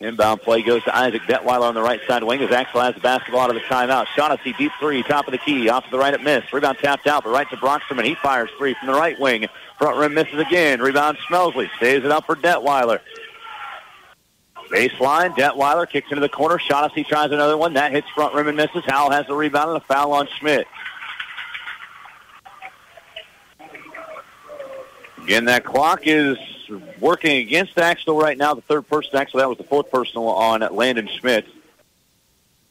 Inbound play goes to Isaac Detweiler on the right side wing as Axtell has the basketball out of the timeout. Shaughnessy deep three, top of the key, off to the right at miss. Rebound tapped out, but right to Broxterman, he fires three from the right wing. Front rim misses again. Rebound Smelsley. Stays it up for Detweiler. Baseline, Detweiler kicks into the corner. Shaughnessy tries another one. That hits front rim and misses. Howell has the rebound and a foul on Schmitz. Again, that clock is working against Axtell right now. The third person, actually, that was the fourth personal on Landon Schmitz.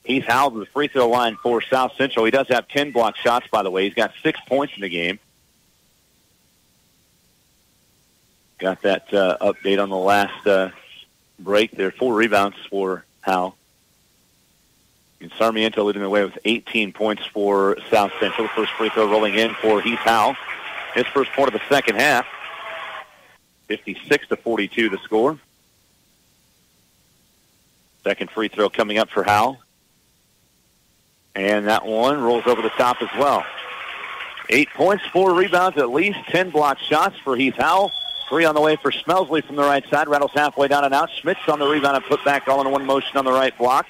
He's held the free throw line for South Central. He does have 10 block shots, by the way. He's got six points in the game. Got that uh, update on the last uh, break there. Four rebounds for Howell. And Sarmiento leading the way with 18 points for South Central. First free throw rolling in for Heath Howell. His first point of the second half. 56 to 42 the score. Second free throw coming up for Howell. And that one rolls over the top as well. Eight points, four rebounds, at least 10 block shots for Heath Howell. Three on the way for Smelsley from the right side. Rattles halfway down and out. Schmitz on the rebound and put back all in one motion on the right block.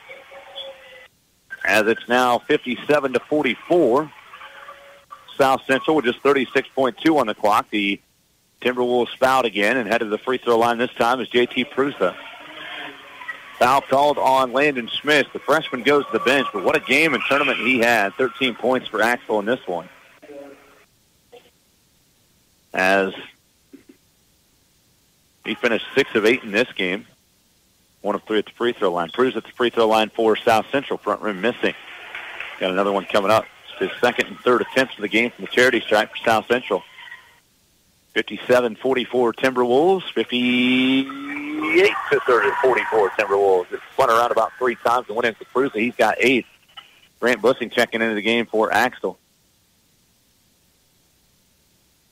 as it's now 57 to 44. South Central with just 36.2 on the clock. The Timberwolves fouled again and headed to the free throw line this time is JT Prusa. Foul called on Landon Schmitz. The freshman goes to the bench, but what a game and tournament he had. 13 points for Axtell in this one. As he finished six of eight in this game. One of three at the free throw line. Prusa at the free throw line for South Central. Front rim missing. Got another one coming up. It's his second and third attempts of the game from the charity stripe for South Central. 57-44 Timberwolves. 58 to 30 44 Timberwolves. It's spun around about three times and went into Prusa. He's got eight. Grant Bussing checking into the game for Axtell.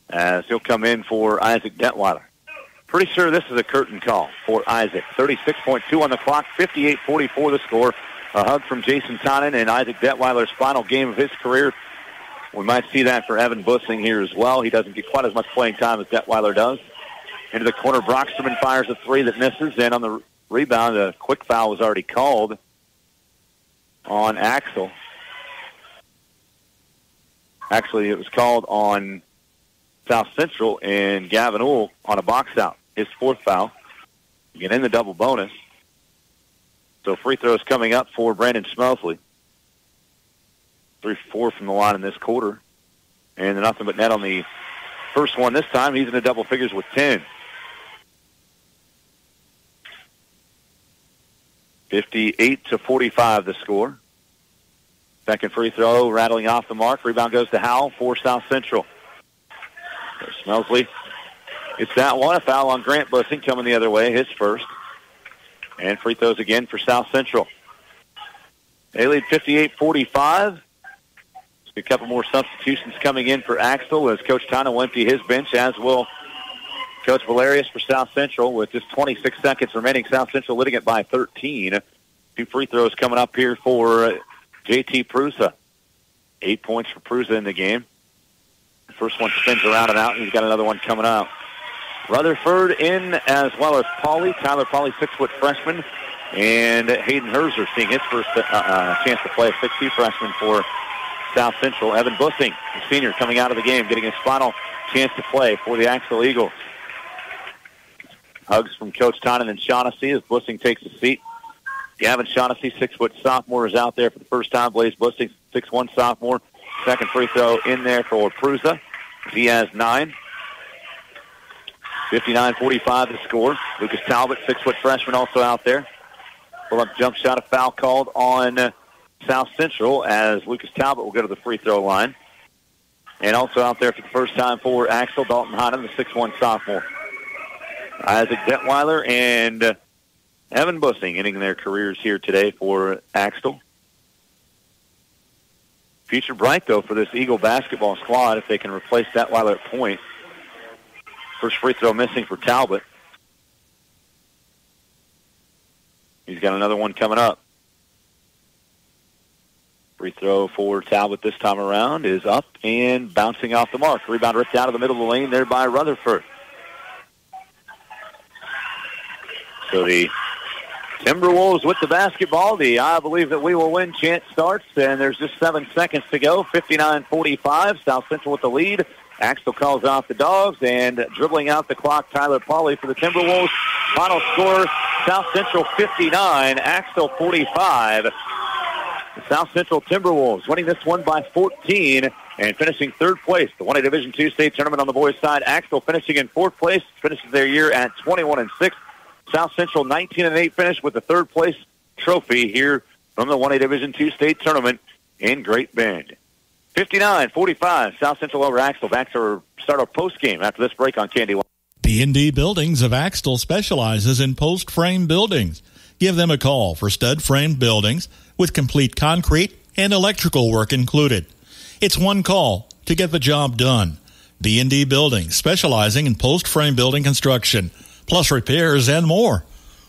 As he'll come in for Isaac Detweiler. Pretty sure this is a curtain call for Isaac. 36.2 on the clock, 58-44 the score. A hug from Jason Tonnen and Isaac Detweiler's final game of his career. We might see that for Evan Bussing here as well. He doesn't get quite as much playing time as Detweiler does. Into the corner, Broxterman fires a three that misses. And on the rebound, a quick foul was already called on Axtell. Actually, it was called on South Central and Gavin Uhl on a box out his fourth foul. Get in the double bonus. So free throws coming up for Brandon Smelsley. Three four from the line in this quarter. And nothing but net on the first one this time. He's in the double figures with 10. 58 to 45 the score. Second free throw rattling off the mark. Rebound goes to Howell for South Central. Smelsley it's that one. A foul on Grant Bussing coming the other way, his first. And free throws again for South Central. They lead 58-45. A couple more substitutions coming in for Axtell as Coach Tana will empty his bench, as will Coach Valerius for South Central with just 26 seconds remaining. South Central leading it by 13. Two free throws coming up here for JT Prusa. Eight points for Prusa in the game. First one spins around and out, and he's got another one coming out. Rutherford in as well as Pauly. Tyler Pauly, six-foot freshman. And Hayden Herzer seeing his first uh, uh, chance to play a 6'2 freshman for South Central. Evan Bussing, the senior, coming out of the game, getting his final chance to play for the Axtell Eagles. Hugs from Coach Tonnen and Shaughnessy as Bussing takes a seat. Gavin Shaughnessy, six-foot sophomore, is out there for the first time. Blaze Bussing, six-one sophomore. Second free throw in there for Prusa. He has nine. 59-45 the score. Lucas Talbot, six-foot freshman, also out there. Pull up jump shot, a foul called on South Central as Lucas Talbot will go to the free throw line. And also out there for the first time for Axtell Dalton Hodden, the 6'1 sophomore. Isaac Detweiler and uh, Evan Bussing ending their careers here today for Axtell. Future bright, though, for this Eagle basketball squad if they can replace Detweiler at point. First free throw missing for Talbot. He's got another one coming up. Free throw for Talbot this time around is up and bouncing off the mark. Rebound ripped out of the middle of the lane there by Rutherford. So the Timberwolves with the basketball. The I believe that we will win chant starts, and there's just seven seconds to go. 59-45. South Central with the lead. Axtell calls off the dogs and dribbling out the clock, Tyler Pauly for the Timberwolves. Final score, South Central 59, Axtell 45. The South Central Timberwolves winning this one by 14 and finishing third place. The 1A Division II state tournament on the boys' side. Axtell finishing in fourth place, finishes their year at 21 and 6. South Central 19 and 8 finish with the third place trophy here from the 1A Division II state tournament in Great Bend. 59-45, South Central over Axtell. Back to start our post game after this break on KNDY. B&D Buildings of Axtell specializes in post frame buildings. Give them a call for stud frame buildings with complete concrete and electrical work included. It's one call to get the job done. B&D Buildings specializing in post frame building construction, plus repairs and more.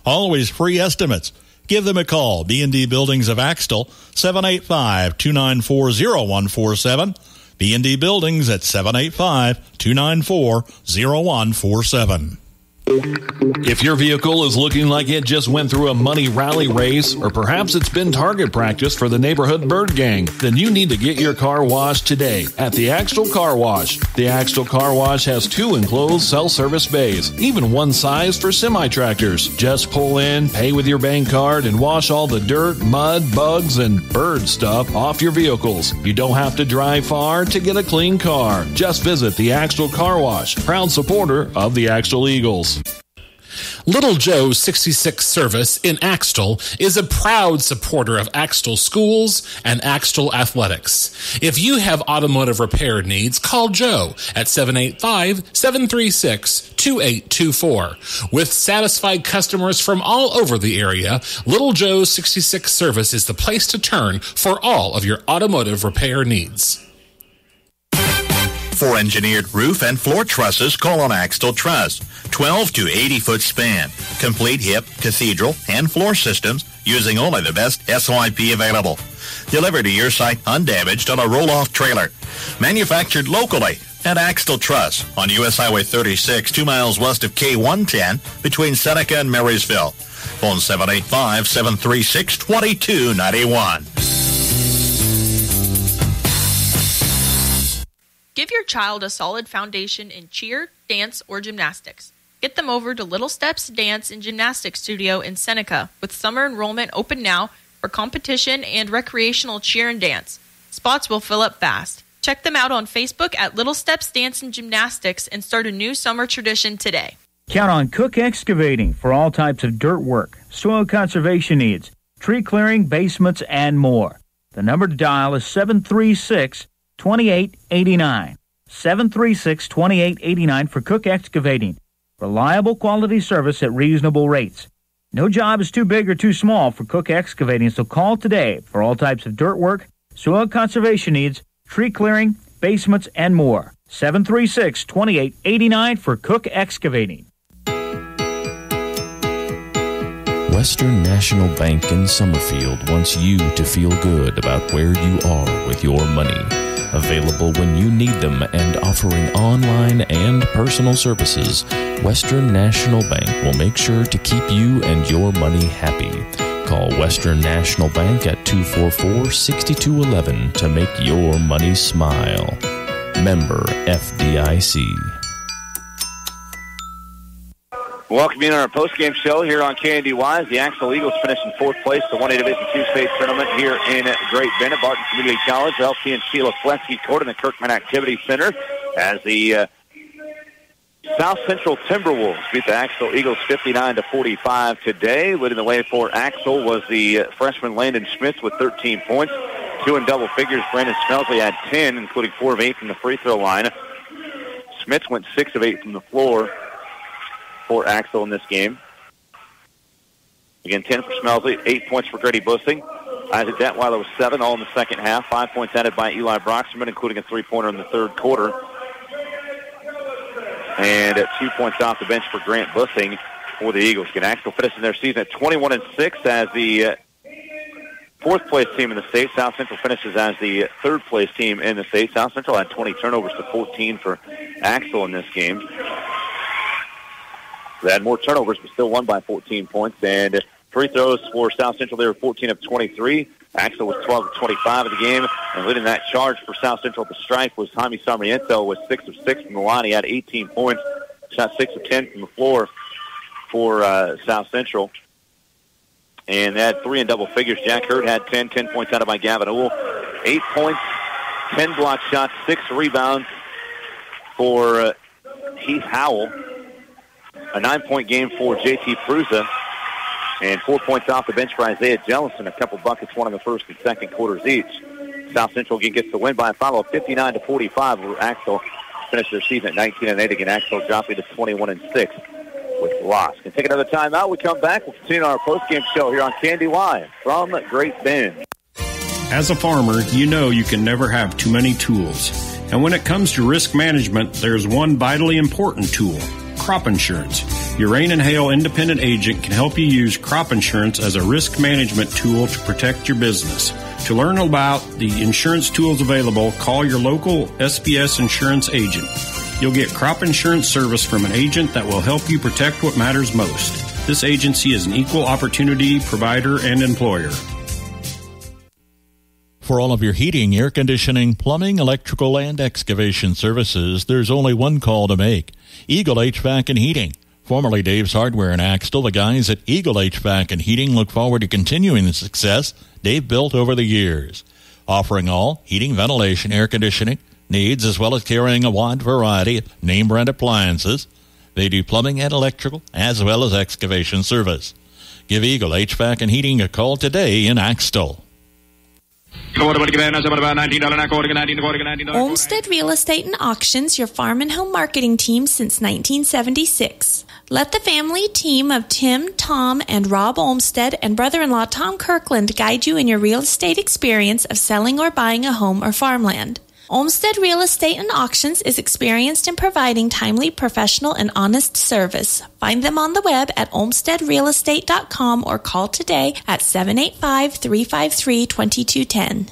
Always free estimates. Give them a call. B&D Buildings of Axtell, 785-294-0147. B&D Buildings at 785-294-0147. If your vehicle is looking like it just went through a money rally race, or perhaps it's been target practice for the neighborhood bird gang, then you need to get your car washed today at the Axtell Car Wash. The Axtell Car Wash has two enclosed self-service bays, even one size for semi-tractors. Just pull in, pay with your bank card, and wash all the dirt, mud, bugs, and bird stuff off your vehicles. You don't have to drive far to get a clean car. Just visit the Axtell Car Wash, proud supporter of the Axtell Eagles. Little Joe's 66 service in Axtell is a proud supporter of Axtell schools and Axtell athletics. If you have automotive repair needs, call Joe at 785-736-2824. With satisfied customers from all over the area, Little Joe's 66 service is the place to turn for all of your automotive repair needs. For engineered roof and floor trusses, call on Axtell Truss. 12 to 80 foot span. Complete hip, cathedral, and floor systems using only the best SYP available. Delivered to your site undamaged on a roll-off trailer. Manufactured locally at Axtell Truss on U.S. Highway 36, two miles west of K110 between Seneca and Marysville. Phone 785-736-2291. Give your child a solid foundation in cheer, dance, or gymnastics. Get them over to Little Steps Dance and Gymnastics Studio in Seneca with summer enrollment open now for competition and recreational cheer and dance. Spots will fill up fast. Check them out on Facebook at Little Steps Dance and Gymnastics and start a new summer tradition today. Count on Cook Excavating for all types of dirt work, soil conservation needs, tree clearing, basements, and more. The number to dial is 736 2889. 736 2889 for Cook Excavating. Reliable quality service at reasonable rates. No job is too big or too small for Cook Excavating, so call today for all types of dirt work, soil conservation needs, tree clearing, basements, and more. 736 2889 for Cook Excavating. Western National Bank in Summerfield wants you to feel good about where you are with your money. Available when you need them and offering online and personal services, Western National Bank will make sure to keep you and your money happy. Call Western National Bank at 244 6211 to make your money smile. Member FDIC. Welcome in on our post-game show here on KNDY. The Axtell Eagles finished in fourth place, the 1A Division II state tournament here in Great Bend at Barton Community College. LP and Sheila Flesky Court in the Kirkman Activity Center as the uh, South Central Timberwolves beat the Axtell Eagles 59 to 45 today. Leading the way for Axtell was the uh, freshman Landon Schmitz with 13 points. Two in double figures. Brandon Smelsley had 10, including four of eight from the free throw line. Schmitz went six of eight from the floor for Axtell in this game. Again, 10 for Smelsley, 8 points for Grady Bussing. Isaac Detweiler was 7, all in the second half. 5 points added by Eli Broxterman, including a three-pointer in the third quarter. And at 2 points off the bench for Grant Bussing for the Eagles. Again, Axtell finishing their season at 21 and 6 as the uh, fourth place team in the state. South Central finishes as the third place team in the state. South Central had 20 turnovers to 14 for Axtell in this game. They had more turnovers, but still won by 14 points. And free throws for South Central, they were 14 of 23. Axtell was 12 of 25 of the game. And leading that charge for South Central at the stripe was Jaime Sarmiento with 6 of 6 from the line. He had 18 points, shot 6 of 10 from the floor for uh, South Central. And they had three in double figures. Jack Hurd had 10, 10 points out of by Gavin Uhl. Eight points, 10 block shots, six rebounds for uh, Heath Howell a nine-point game for J.T. Prusa, and four points off the bench for Isaiah Jellison. A couple buckets, one in the first and second quarters each. South Central again gets the win by a final of 59 to 45. Axtell finished their season at 19 and 8 again. Axtell dropping to 21 and 6 with loss. Can take another timeout. We come back. We'll continue our post-game show here on KNDY from Great Bend. As a farmer, you know you can never have too many tools. And when it comes to risk management, there's one vitally important tool crop insurance. Your rain and hail independent agent can help you use crop insurance as a risk management tool to protect your business. To learn about the insurance tools available, call your local SBS insurance agent. You'll get crop insurance service from an agent that will help you protect what matters most. This agency is an equal opportunity provider and employer. For all of your heating, air conditioning, plumbing, electrical, and excavation services, there's only one call to make Eagle HVAC and Heating. Formerly Dave's Hardware in Axtell, the guys at Eagle HVAC and Heating look forward to continuing the success they've built over the years, offering all heating, ventilation, air conditioning needs, as well as carrying a wide variety of name brand appliances. They do plumbing and electrical, as well as excavation service. Give Eagle HVAC and Heating a call today in Axtell. Olmsted Real Estate and Auctions, your farm and home marketing team since 1976. Let the family team of Tim, Tom, and Rob Olmsted and brother in law Tom Kirkland guide you in your real estate experience of selling or buying a home or farmland. Olmsted Real Estate and Auctions is experienced in providing timely, professional, and honest service. Find them on the web at olmstedrealestate.com or call today at 785 353 2210.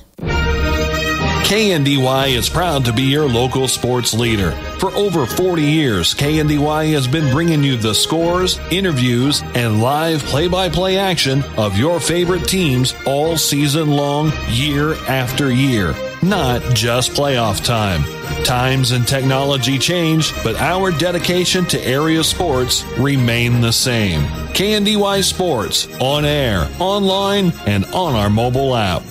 KNDY is proud to be your local sports leader. For over 40 years, KNDY has been bringing you the scores, interviews, and live play-by-play action of your favorite teams all season long, year after year. Not just playoff time. Times and technology change, but our dedication to area sports remain the same. KNDY Sports, on air, online, and on our mobile app.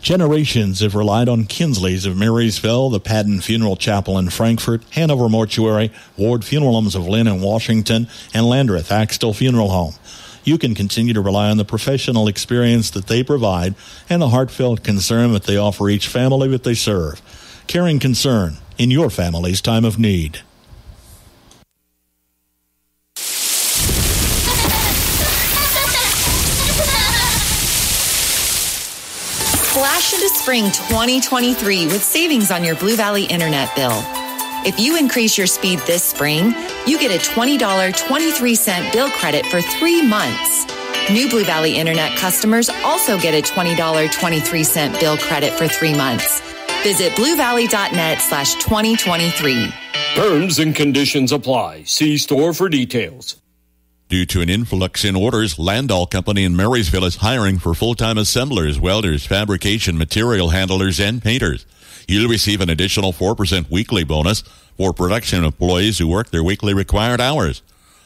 Generations have relied on Kinsley's of Marysville, the Padden Funeral Chapel in Frankfort, Hanover Mortuary, Ward Funeral Homes of Linn and Washington, and Landreth Axtell Funeral Home. You can continue to rely on the professional experience that they provide and the heartfelt concern that they offer each family that they serve. Caring concern in your family's time of need. Flash into spring 2023 with savings on your Blue Valley internet bill. If you increase your speed this spring, you get a $20 23 cent bill credit for three months. New Blue Valley internet customers also get a $20 23 cent bill credit for three months. Visit bluevalley.net slash 2023. Terms and conditions apply. See store for details. Due to an influx in orders, Landoll Company in Marysville is hiring for full-time assemblers, welders, fabrication, material handlers, and painters. You'll receive an additional 4% weekly bonus for production employees who work their weekly required hours.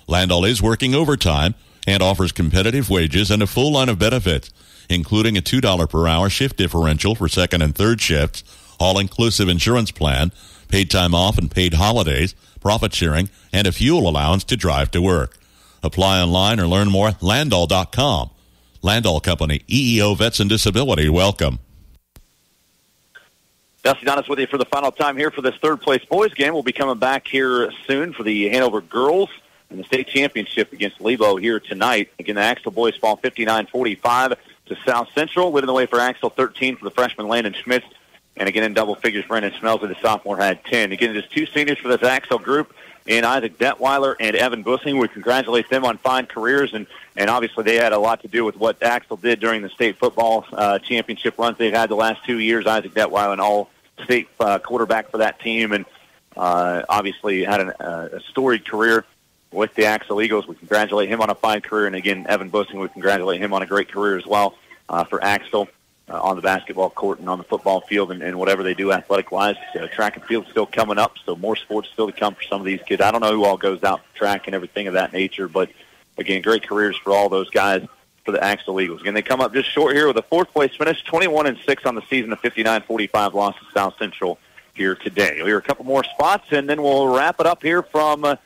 Landoll is working overtime and offers competitive wages and a full line of benefits, including a $2 per hour shift differential for second and third shifts, all-inclusive insurance plan, paid time off and paid holidays, profit sharing, and a fuel allowance to drive to work. Apply online or learn more at Landoll.com. Landoll Company, EEO Vets and Disability, welcome. Dusty Dennis with you for the final time here for this third place boys game. We'll be coming back here soon for the Hanover girls in the state championship against Lebo here tonight. Again, the Axtell boys fall 59-45 to South Central. Leading the way for Axtell 13 for the freshman Landon Schmitz. And again, in double figures, Brendan Smelsley, the sophomore, had 10. Again, just two seniors for this Axtell group in Isaac Detweiler and Evan Bussing. We congratulate them on fine careers, and, and obviously they had a lot to do with what Axtell did during the state football uh, championship runs they've had the last two years. Isaac Detweiler, an all-state uh, quarterback for that team, and uh, obviously had an, uh, a storied career with the Axtell Eagles. We congratulate him on a fine career, and again, Evan Bussing, we congratulate him on a great career as well uh, for Axtell uh, on the basketball court and on the football field and, and whatever they do athletic wise. Uh, track and field still coming up, so more sports still to come for some of these kids. I don't know who all goes out track and everything of that nature, but again, great careers for all those guys for the Axtell Eagles. Again, they come up just short here with a fourth place finish, 21 and 6 on the season, a 59-45 loss to South Central here today. We'll hear a couple more spots, and then we'll wrap it up here from uh,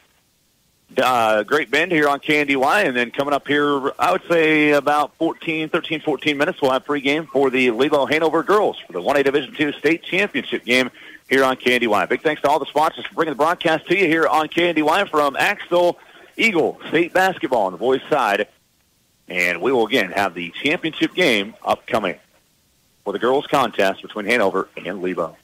uh, Great Bend here on KNDY, and then coming up here, I would say about 14, 13, 14 minutes, we'll have pregame for the Lebo Hanover girls for the 1A Division II state championship game here on KNDY. Big thanks to all the sponsors for bringing the broadcast to you here on KNDY from Axtell Eagle State Basketball on the boys' side. And we will again have the championship game upcoming for the girls' contest between Hanover and Lebo.